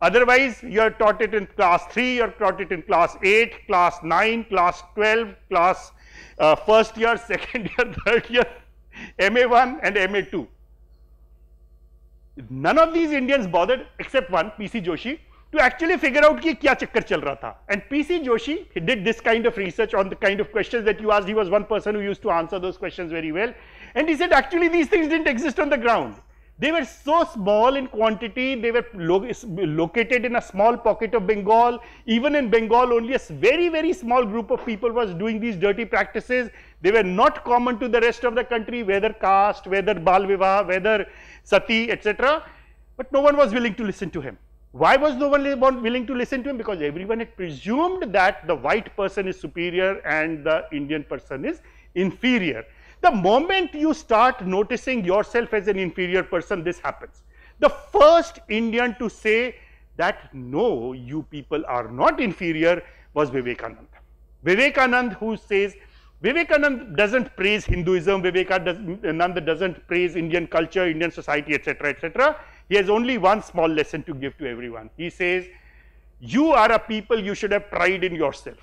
Otherwise, you are taught it in class 3, you are taught it in class 8, class 9, class 12, class uh, first year, second year, third year, MA1 and MA2. None of these Indians bothered except one, PC Joshi, to actually figure out ki kya chakkar chal raha tha. And PC Joshi he did this kind of research on the kind of questions that you asked. He was one person who used to answer those questions very well. And he said actually these things didn't exist on the ground. They were so small in quantity, they were lo located in a small pocket of Bengal. Even in Bengal, only a very, very small group of people was doing these dirty practices. They were not common to the rest of the country, whether caste, whether Balviva, whether Sati, etc. But no one was willing to listen to him. Why was no one willing to listen to him? Because everyone had presumed that the white person is superior and the Indian person is inferior. The moment you start noticing yourself as an inferior person, this happens. The first Indian to say that no, you people are not inferior was Vivekananda. Vivekananda who says, Vivekananda doesn't praise Hinduism, Vivekananda doesn't praise Indian culture, Indian society, etc., etc. He has only one small lesson to give to everyone. He says, you are a people, you should have pride in yourself.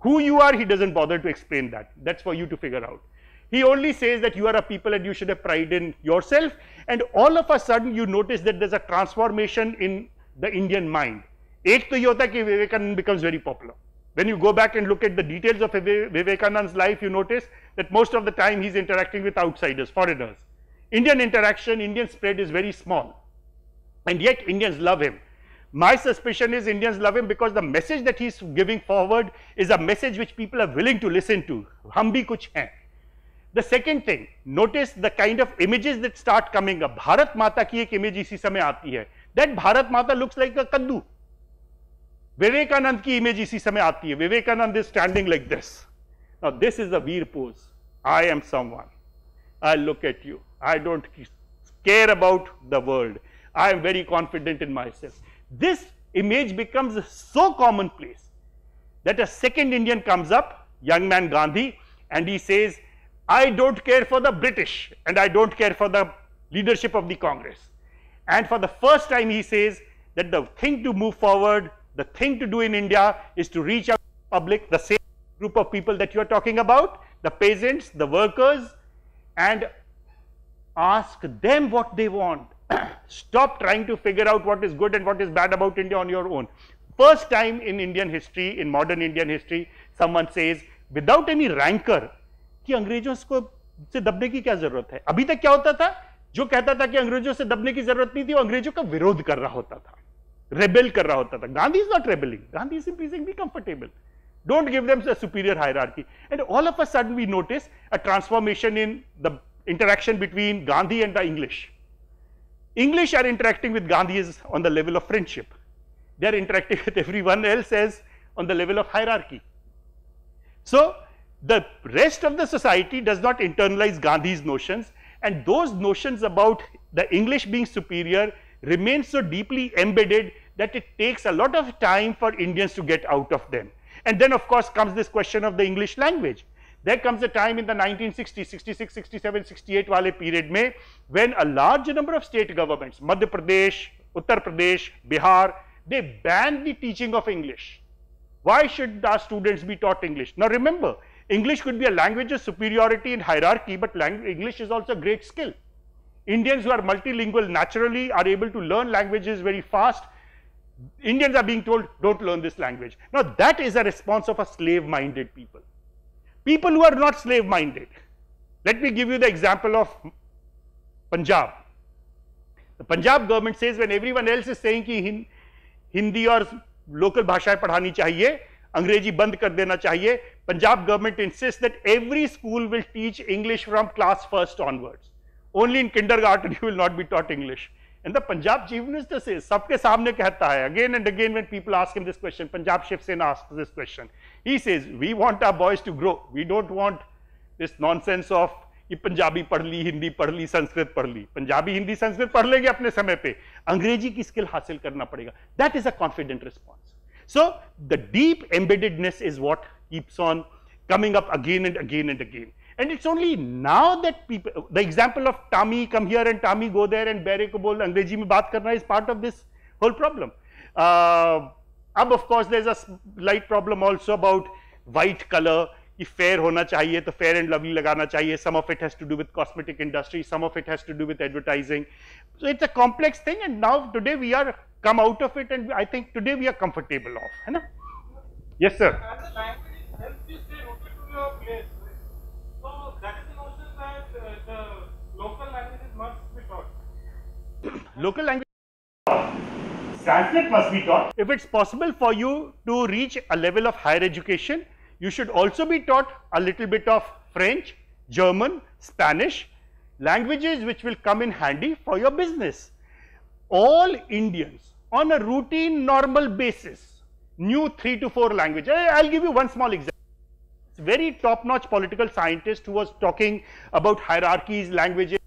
Who you are, he doesn't bother to explain that. That's for you to figure out. He only says that you are a people and you should have pride in yourself. And all of a sudden, you notice that there's a transformation in the Indian mind. Ek to yota ki Vivekananda becomes very popular. When you go back and look at the details of Vivekananda's life, you notice that most of the time he's interacting with outsiders, foreigners. Indian interaction, Indian spread is very small. and yet Indians love him. My suspicion is Indians love him because the message that he's giving forward is a message which people are willing to listen to. Hum bhi kuch hain. The second thing, notice the kind of images that start coming up. Bharat Mata ki ek image isi samay aati hai. That Bharat Mata looks like a kaddu. Vivekanand ki image isi samay aati hai. Vivekanand is standing like this. Now this is a veer pose. I am someone. I look at you. I don't care about the world. I am very confident in myself. This image becomes so commonplace that a second Indian comes up, young man Gandhi, and he says, I don't care for the British and I don't care for the leadership of the Congress. And for the first time he says that the thing to move forward, the thing to do in India is to reach out to the public, the same group of people that you are talking about, the peasants, the workers and ask them what they want. Stop trying to figure out what is good and what is bad about India on your own. First time in Indian history, in modern Indian history, someone says without any rancor कि अंग्रेज़ों को से दबने की क्या ज़रूरत है अभी तक क्या होता था जो कहता था कि अंग्रेज़ों से दबने की ज़रूरत नहीं थी वो अंग्रेज़ों का विरोध कर रहा होता था रेबेल कर रहा होता था Gandhi is not rebelling Gandhi is simply comfortable don't give them a superior hierarchy and all of a sudden we notice a transformation in the interaction between gandhi and the english english are interacting with gandhi is on the level of friendship. They are interacting with everyone else as on the level of hierarchy. So the rest of the society does not internalize gandhi's notions and those notions about the english being superior remain so deeply embedded that it takes a lot of time for indians to get out of them. And then of course comes this question of the English language. There comes a time in the 1960s, 66, 67, 68 wale period mein when a large number of state governments, Madhya Pradesh, Uttar Pradesh, Bihar, they banned the teaching of English. Why should our students be taught English? Now remember, English could be a language of superiority and hierarchy, but English is also a great skill. Indians who are multilingual naturally are able to learn languages very fast Indians are being told don't learn this language. Now that is a response of a slave minded people People who are not slave minded. Let me give you the example of Punjab. The Punjab government says when everyone else is saying कि Hindi or local भाषाएं पढ़ानी चाहिए अंग्रेजी बंद कर देना चाहिए Punjab government insists that every school will teach English from class first onwards. Only in kindergarten you will not be taught English. And the Punjab chief minister says, सबके सामने कहता है, again and again when people ask him this question, Punjab Shiv Sena asks this question. He says, we want our boys to grow. We don't want this nonsense of कि पंजाबी पढ़ ली हिंदी पढ़ ली संस्कृत पढ़ ली पंजाबी हिंदी संस्कृत पढ़ लेंगे अपने समय पे अंग्रेजी की स्किल हासिल करना पड़ेगा that is a confident response so the deep एम्बेडेडनेस is what keeps on coming up again and again and again. And it's only now that people, the example of Tommy come here and Tommy go there and Bere ko bol Angrezi mein baat karna is part of this whole problem. Uh, अब of course there is a light problem also about white colour कि fair होना चाहिए तो fair and lovely लगाना चाहिए. Some of it has to do with cosmetic industry some of it has to do with advertising so it's a complex thing and now today we are come out of it and I think today we are comfortable of है ना? Yes sir local language Must be taught. If it's possible for you to reach a level of higher education, you should also be taught a little bit of French, German, Spanish, languages which will come in handy for your business. All Indians on a routine normal basis knew three to four languages. I'll give you one small example. Very top notch political scientist who was talking about hierarchies, languages,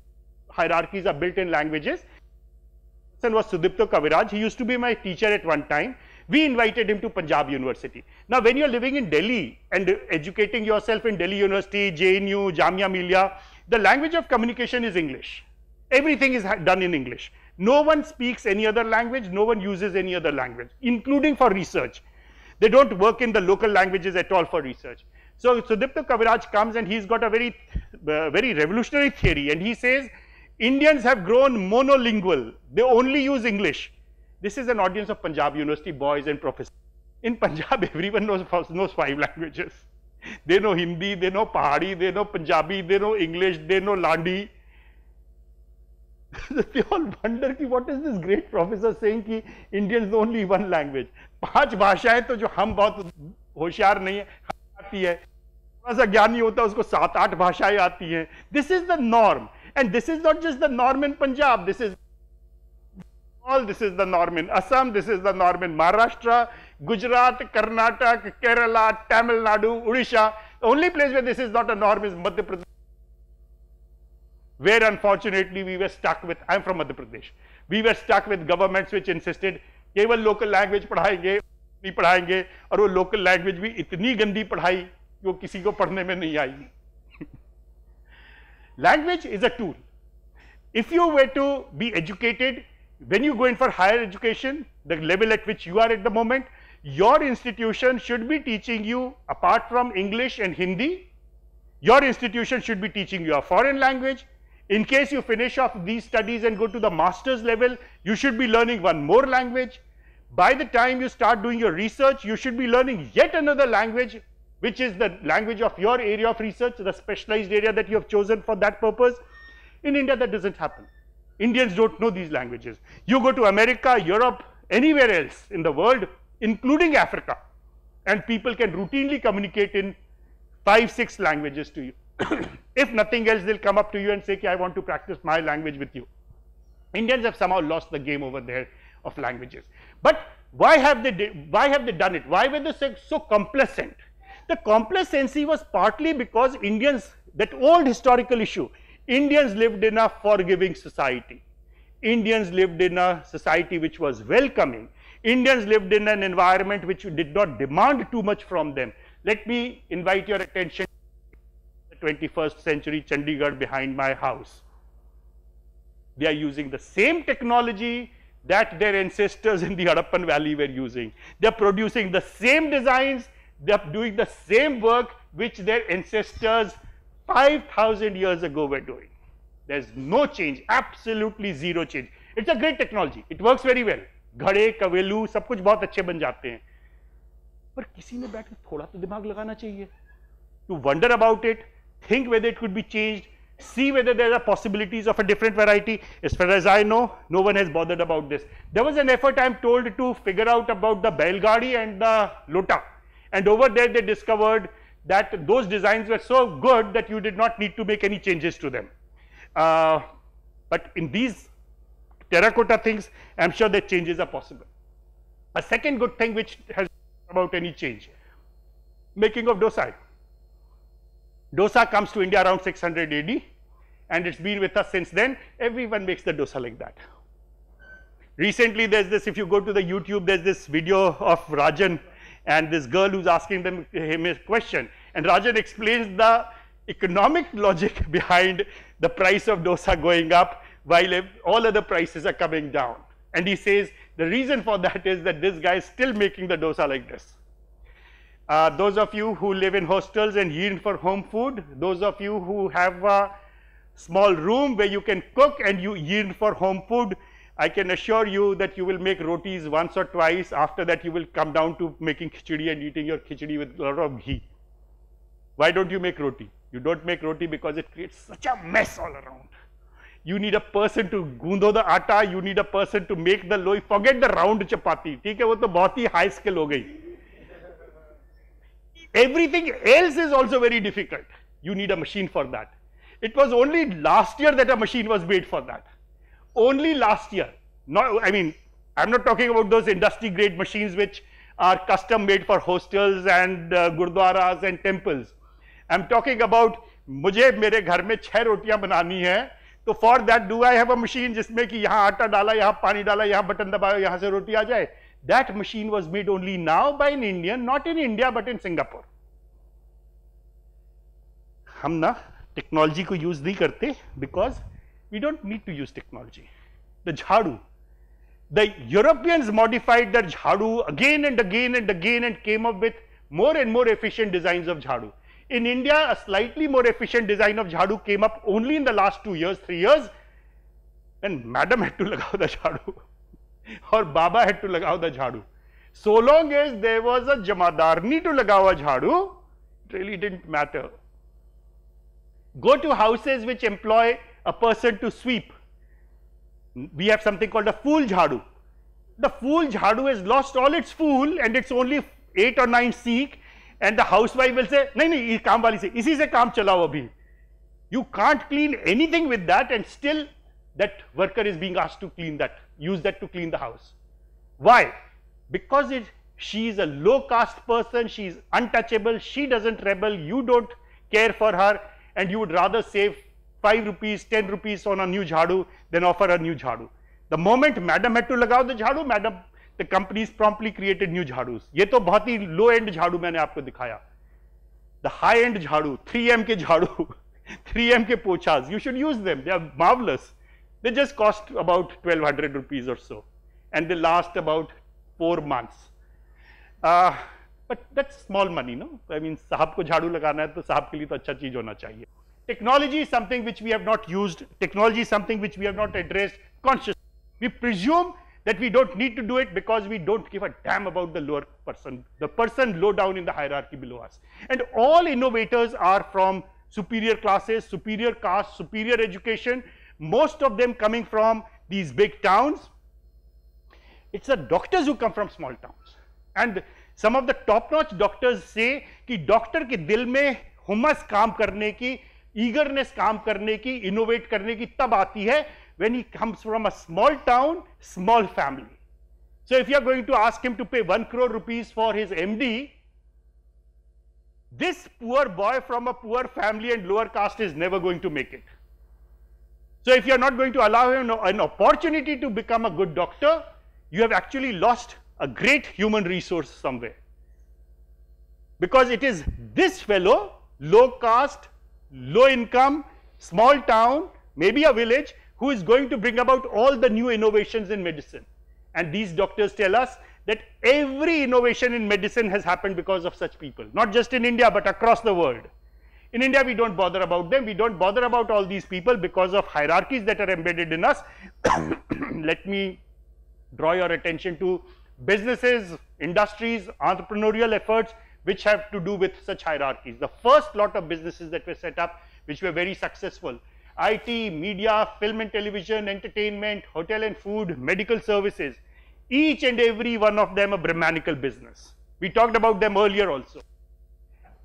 hierarchies are built in languages was Sudipta Kaviraj. He used to be my teacher at one time. We invited him to Panjab University. Now, when you are living in Delhi and educating yourself in Delhi University, JNU, Jamia Millia, the language of communication is English. Everything is done in English. No one speaks any other language, no one uses any other language, including for research. They don't work in the local languages at all for research. So, Sudipta Kaviraj comes and he's got a very, uh, very revolutionary theory and he says Indians have grown monolingual. They only use English. This is an audience of Punjab University boys and professors. In Punjab, everyone knows, knows five languages. They know Hindi, they know Pahari, they know Punjabi, they know English, they know Landi. they all wonder कि what is this great professor saying कि Indians know only one language. पाँच भाषाएँ तो जो हम बहुत होशियार नहीं है आती है थोड़ा सा ज्ञान नहीं होता उसको सात आठ भाषाएँ आती हैं this is the norm and this is not just the norm in Punjab, this is all this is the norm in Assam, this is the norm in Maharashtra, Gujarat, Karnataka, Kerala, Tamil Nadu, Odisha. The only place where this is not a norm is Madhya Pradesh. Where unfortunately we were stuck with, I am from Madhya Pradesh, we were stuck with governments which insisted केवल local language पढ़ाएँगे नहीं पढ़ाएँगे और वो local language भी इतनी गंदी पढ़ाई कि वो किसी को पढ़ने में नहीं आई Language is a tool. If you were to be educated, when you go in for higher education, the level at which you are at the moment, your institution should be teaching you, apart from English and Hindi, your institution should be teaching you a foreign language, In case you finish off these studies and go to the master's level, you should be learning one more language. By the time you start doing your research, you should be learning yet another language, which is the language of your area of research, the specialized area that you have chosen for that purpose. In India, that doesn't happen. Indians don't know these languages. You go to America, Europe, anywhere else in the world, including Africa, and people can routinely communicate in five, six languages to you. if nothing else, they'll come up to you and say, I want to practice my language with you. Indians have somehow lost the game over there of languages. But why have they, why have they done it? Why were they so, so complacent? The complacency was partly because Indians, that old historical issue, Indians lived in a forgiving society. Indians lived in a society which was welcoming. Indians lived in an environment which did not demand too much from them. Let me invite your attention to the 21st century Chandigarh behind my house. They are using the same technology that their ancestors in the Harappan valley were using. They are producing the same designs, they are doing the same work which their ancestors 5000 years ago were doing. There is no change, absolutely zero change. It's a great technology, it works very well. घड़े कवेलू सब कुछ बहुत अच्छे बन जाते हैं पर किसी ने बैठ के थोड़ा तो दिमाग लगाना चाहिए to wonder about it think whether it could be changed, see whether there are possibilities of a different variety. As far as I know, no one has bothered about this. There was an effort I am told to figure out about the Belgadi and the Lota and over there they discovered that those designs were so good that you did not need to make any changes to them. Uh, but in these terracotta things, I am sure that changes are possible. A second good thing which has about any change, making of dosa. Dosa comes to India around 600 AD and it's been with us since then. Everyone makes the dosa like that. Recently there's this, if you go to the YouTube, there's this video of Rajan and this girl who's asking them him a question and Rajan explains the economic logic behind the price of dosa going up while all other prices are coming down. And he says the reason for that is that this guy is still making the dosa like this. Uh, those of you who live in hostels and yearn for home food, those of you who have a small room where you can cook and you yearn for home food, I can assure you that you will make rotis once or twice. After that, you will come down to making khichdi and eating your khichdi with a lot of ghee. Why don't you make roti? You don't make roti because it creates such a mess all around. You need a person to gundo the atta, you need a person to make the loaf. Forget the round chapati. ठीक है वो तो बहुत ही high skill हो गई. Everything else is also very difficult. You need a machine for that. It was only last year that a machine was made for that. Only last year. Not, I mean, I'm not talking about those industry grade machines which are custom made for hostels and uh, gurdwaras and temples. I'm talking about मुझे मेरे घर में छह रोटियाँ बनानी है तो for that do I have a machine जिसमें कि यहाँ आटा डाला यहाँ पानी डाला यहाँ बटन दबाया यहाँ से रोटी आ जाए That machine was made only now by an Indian, not in India but in Singapore. हम ना टेक्नोलॉजी को यूज़ नहीं करते because We do not need to use technology. The jhadu, the Europeans modified their jhadu again and again and again and came up with more and more efficient designs of jhadu. In India, a slightly more efficient design of jhadu came up only in the last two years, three years, and madam had to lagao the jhadu or baba had to lagao the jhadu. So long as there was a jamadarni to lagao a jhadu, it really didn't matter. Go to houses which employ a person to sweep, we have something called a fool jhadu. The fool jhadu has lost all its fool and it's only 8 or 9 seek and the housewife will say, nahi nahi, ye kaam wali se, isi se kaam chalao abhi. You can't clean anything with that and still that worker is being asked to clean that, use that to clean the house. Why? Because it, she is a low caste person, she is untouchable, she doesn't rebel, you don't care for her and you would rather save 5 rupees, 10 rupees on a new jhadu than offer a new jhadu. The moment madam had to lagao the jhadu, madam, the companies promptly created new jhadus. ये तो बहुत ही low end jhadu मैंने आपको दिखाया. The high end jhadu, 3M के jhadu, 3M के pochas, you should use them, they are marvelous. They just cost about 1200 rupees or so and they last about 4 months. Uh, but that's small money, no? I mean, साहब को झाड़ू लगाना है तो साहब के लिए तो अच्छा चीज़ होना चाहिए Technology is something which we have not used, technology is something which we have not addressed consciously. We presume that we don't need to do it because we don't give a damn about the lower person, the person low down in the hierarchy below us. And all innovators are from superior classes, superior caste, superior education, most of them coming from these big towns. It's the doctors who come from small towns. And some of the top notch doctors say कि doctor के दिल में humus काम करने की eagerness काम करने की इनोवेट करने की तब आती है when he comes from a small town small family so if you are going to ask him to pay one crore rupees for his M D this poor boy from a poor family and lower caste is never going to make it so if you are not going to allow an opportunity to become a good doctor you have actually lost a great human resource somewhere because it is this fellow low cost low income, small town, maybe a village, who is going to bring about all the new innovations in medicine. And these doctors tell us that every innovation in medicine has happened because of such people, not just in India but across the world. In India we don't bother about them, we don't bother about all these people because of hierarchies that are embedded in us. Let me draw your attention to businesses, industries, entrepreneurial efforts which have to do with such hierarchies. The first lot of businesses that were set up which were very successful IT, media, film and television, entertainment, hotel and food, medical services, each and every one of them a Brahmanical business. We talked about them earlier also.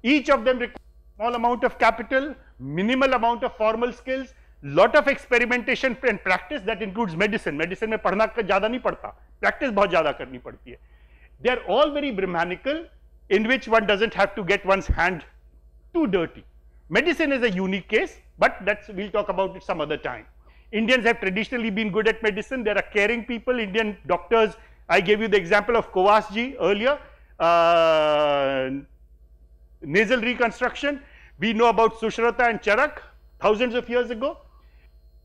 Each of them requires small amount of capital, minimal amount of formal skills, lot of experimentation and practice that includes medicine. Medicine में पढ़ना ज़्यादा नहीं पड़ता, practice बहुत ज़्यादा करनी पड़ती है. They are all very Brahmanical in which one doesn't have to get one's hand too dirty. Medicine is a unique case, but that's we'll talk about it some other time. Indians have traditionally been good at medicine. There are caring people, Indian doctors. I gave you the example of Cowasjee earlier, uh, nasal reconstruction. We know about Sushruta and Charak thousands of years ago.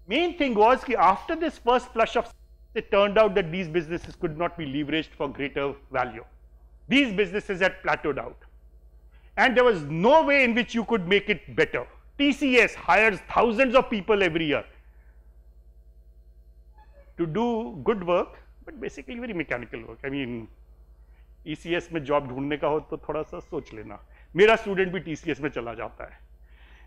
Main thing was that after this first flush of it turned out that these businesses could not be leveraged for greater value these businesses had plateaued out and there was no way in which you could make it better. TCS hires thousands of people every year to do good work but basically very mechanical work. I mean TCS में job ढूंढने का हो to थोड़ा सा सोच लेना मेरा student भी TCS में चला जाता है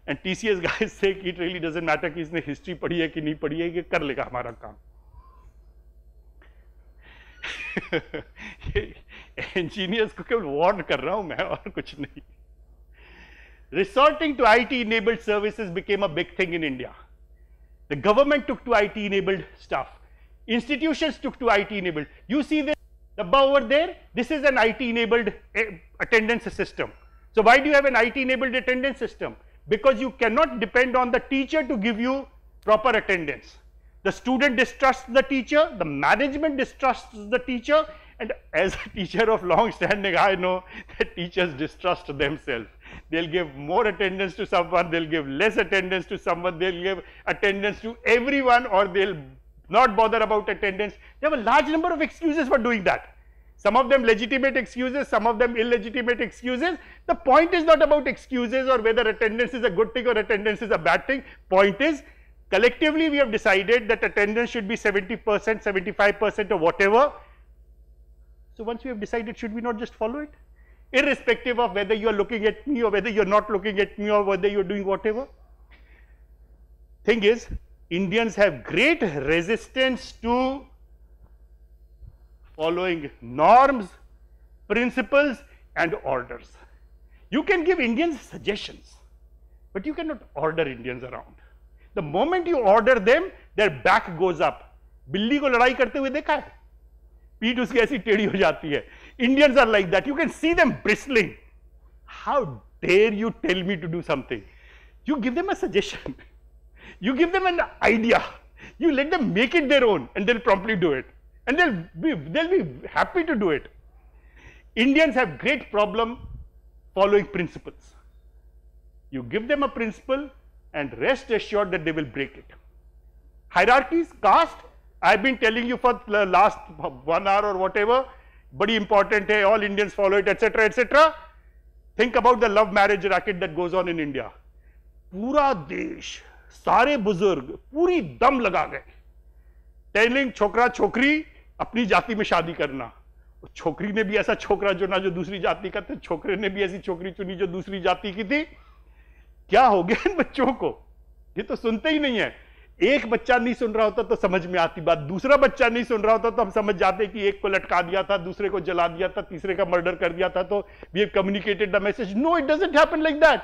and TCS guys say it really doesn't matter कि इसने history पढ़ी है कि नहीं पढ़ी है ये कर लेगा हमारा इंजीनियर्स को केवल वार्न कर रहा हूँ मैं और कुछ नहीं। Resorting to I T enabled service became a big thing in India the government took to I T enabled staff institution took to I T enabled you see this डब्बा over there this is an I T enabled attendance system so why do have an I T enabled attendance system because you can not depend on the teacher to give you proper attendance the student distrust the teacher the management distrust the teacher and as a teacher of long standing I know that teachers distrust themselves they'll give more attendance to someone, they'll give less attendance to someone, they'll give attendance to everyone or they'll not bother about attendance. They have a large number of excuses for doing that. Some of them legitimate excuses, some of them illegitimate excuses. The point is not about excuses or whether attendance is a good thing or attendance is a bad thing. Point is collectively we have decided that attendance should be 70 percent, 75 percent or whatever. So once we have decided should we not just follow it? irrespective of whether you are looking at me or whether you are not looking at me or whether you are doing whatever. Thing is, Indians have great resistance to following norms, principles and orders. You can give Indians suggestions, but you cannot order Indians around. The moment you order them, their back goes up. बिल्ली को लड़ाई करते हुए देखा है पीठ उसकी ऐसी टेढ़ी हो जाती है Indians are like that. You can see them bristling. How dare you tell me to do something? You give them a suggestion. You give them an idea. You let them make it their own and they'll promptly do it. And they'll be, they'll be happy to do it. Indians have great problem following principles. You give them a principle and rest assured that they will break it. Hierarchies, caste, I've been telling you for the last one hour or whatever, बड़ी important है all Indians follow it etcetera etcetera think about the love marriage racket that goes on in India. पूरा देश सारे बुज़ुर्ग पूरी दम लगा गए। टेलिंग छोकरा छोकरी अपनी जाति में शादी करना। और छोकरी ने भी ऐसा छोकरा चुना जो दूसरी जाति का था छोकरे ने भी ऐसी छोकरी चुनी जो दूसरी जाति की थी। क्या हो गया इन बच्चों को? ये तो सुनते ही नहीं है। एक बच्चा नहीं सुन रहा होता तो समझ में आती बात। दूसरा बच्चा नहीं सुन रहा होता तो हम समझ जाते कि एक को लटका दिया था, दूसरे को जला दिया था, तीसरे का मर्डर कर दिया था तो we have communicated the message no it doesn't happen like that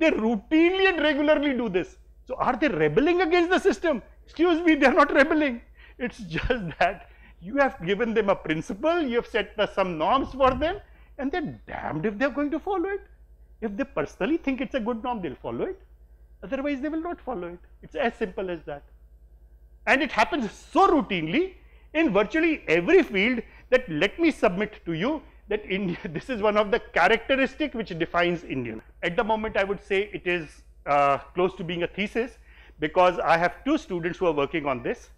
they routinely and regularly do this so are they rebelling against the system excuse me they are not rebelling it's just that you have given them a principle you have set some norms for them and they damned if they are going to follow it if they personally think it's a good norm they follow it otherwise they will not follow it. It's as simple as that. And it happens so routinely in virtually every field that let me submit to you that India, this is one of the characteristic which defines Indian. At the moment I would say it is uh, close to being a thesis because I have two students who are working on this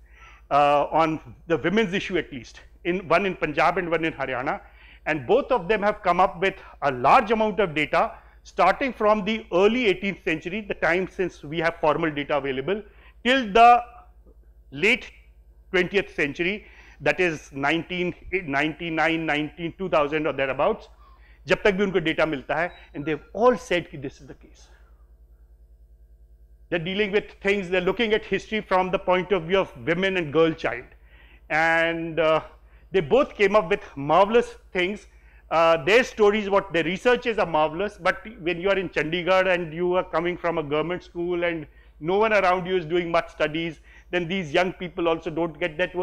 uh, on the women's issue at least in one in Punjab and one in Haryana and both of them have come up with a large amount of data starting from the early 18th century, the time since we have formal data available, till the late 20th century, that is 1999, 19, 2000 or thereabouts, जब तक भी उनको data मिलता है and they've all said कि this is the case. They're dealing with things, they're looking at history from the point of view of women and girl child. And uh, they both came up with marvelous things uh, their stories, what their researches are marvelous, but when you are in Chandigarh and you are coming from a government school and no one around you is doing much studies, then these young people also don't get that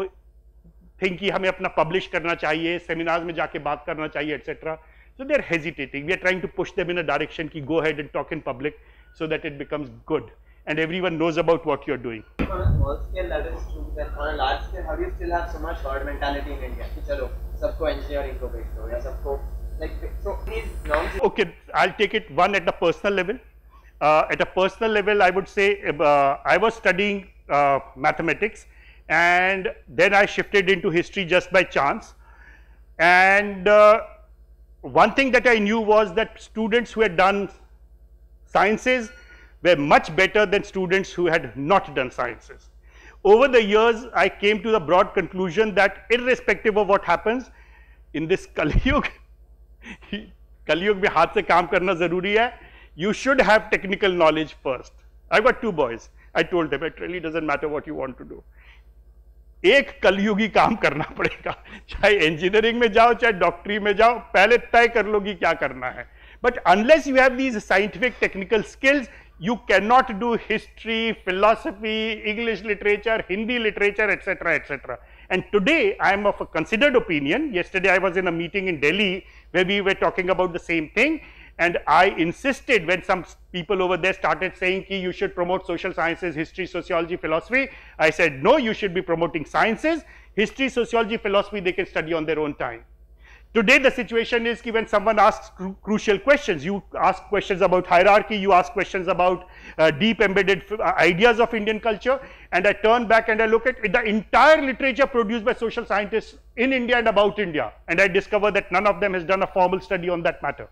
think कि हमें अपना publish करना चाहिए, seminars में जाके बात करना चाहिए, etc. So they are hesitating. We are trying to push them in a direction कि go ahead and talk in public so that it becomes good and everyone knows about what you are doing. On a small scale, that is true. Then on a large scale, how do you still have so much herd mentality in India? कि चलो सबको engineering को भेज दो या सबको like so these norms. Okay, I'll take it one at the personal level. Uh, at a personal level, I would say uh, I was studying uh, mathematics and then I shifted into history just by chance. And uh, one thing that I knew was that students who had done sciences were much better than students who had not done sciences. Over the years, I came to the broad conclusion that irrespective of what happens in this Kali Yuga, कलयुग में हाथ से काम करना ज़रूरी है you should have technical knowledge first. I've got two boys. I told them it really doesn't matter what you want to do. एक कलयुगी काम करना पड़ेगा चाहे इंजीनियरिंग में जाओ चाहे डॉक्टरी में जाओ पहले तय कर लो कि क्या करना है but unless you have these scientific technical skills you cannot do history, philosophy, English literature, Hindi literature, etc., etc. And today I am of a considered opinion. Yesterday I was in a meeting in Delhi where we were talking about the same thing and I insisted when some people over there started saying ki you should promote social sciences, history, sociology, philosophy. I said no, you should be promoting sciences, history, sociology, philosophy they can study on their own time. Today the situation is when someone asks cru crucial questions, you ask questions about hierarchy, you ask questions about uh, deep embedded uh, ideas of Indian culture and I turn back and I look at the entire literature produced by social scientists in India and about India and I discover that none of them has done a formal study on that matter.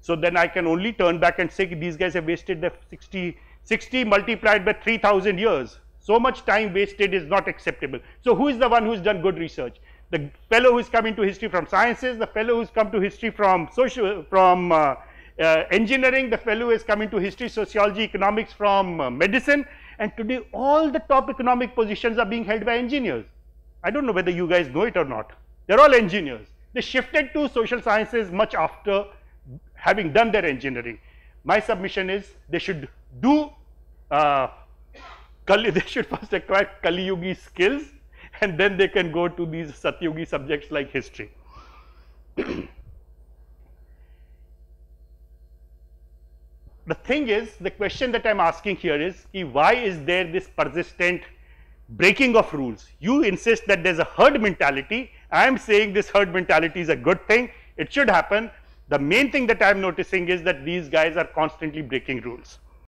So then I can only turn back and say these guys have wasted their 60, 60 multiplied by 3000 years. So much time wasted is not acceptable. So who is the one who has done good research? The fellow who is coming to history from sciences, the fellow who has come to history from social, from uh, uh, engineering, the fellow who is coming to history, sociology, economics from uh, medicine and today all the top economic positions are being held by engineers. I do not know whether you guys know it or not, they are all engineers. They shifted to social sciences much after having done their engineering. My submission is they should do, uh, they should first acquire Kali Yugi skills and then they can go to these Satyugi subjects like history. the thing is, the question that I am asking here is, why is there this persistent breaking of rules? You insist that there is a herd mentality, I am saying this herd mentality is a good thing, it should happen. The main thing that I am noticing is that these guys are constantly breaking rules.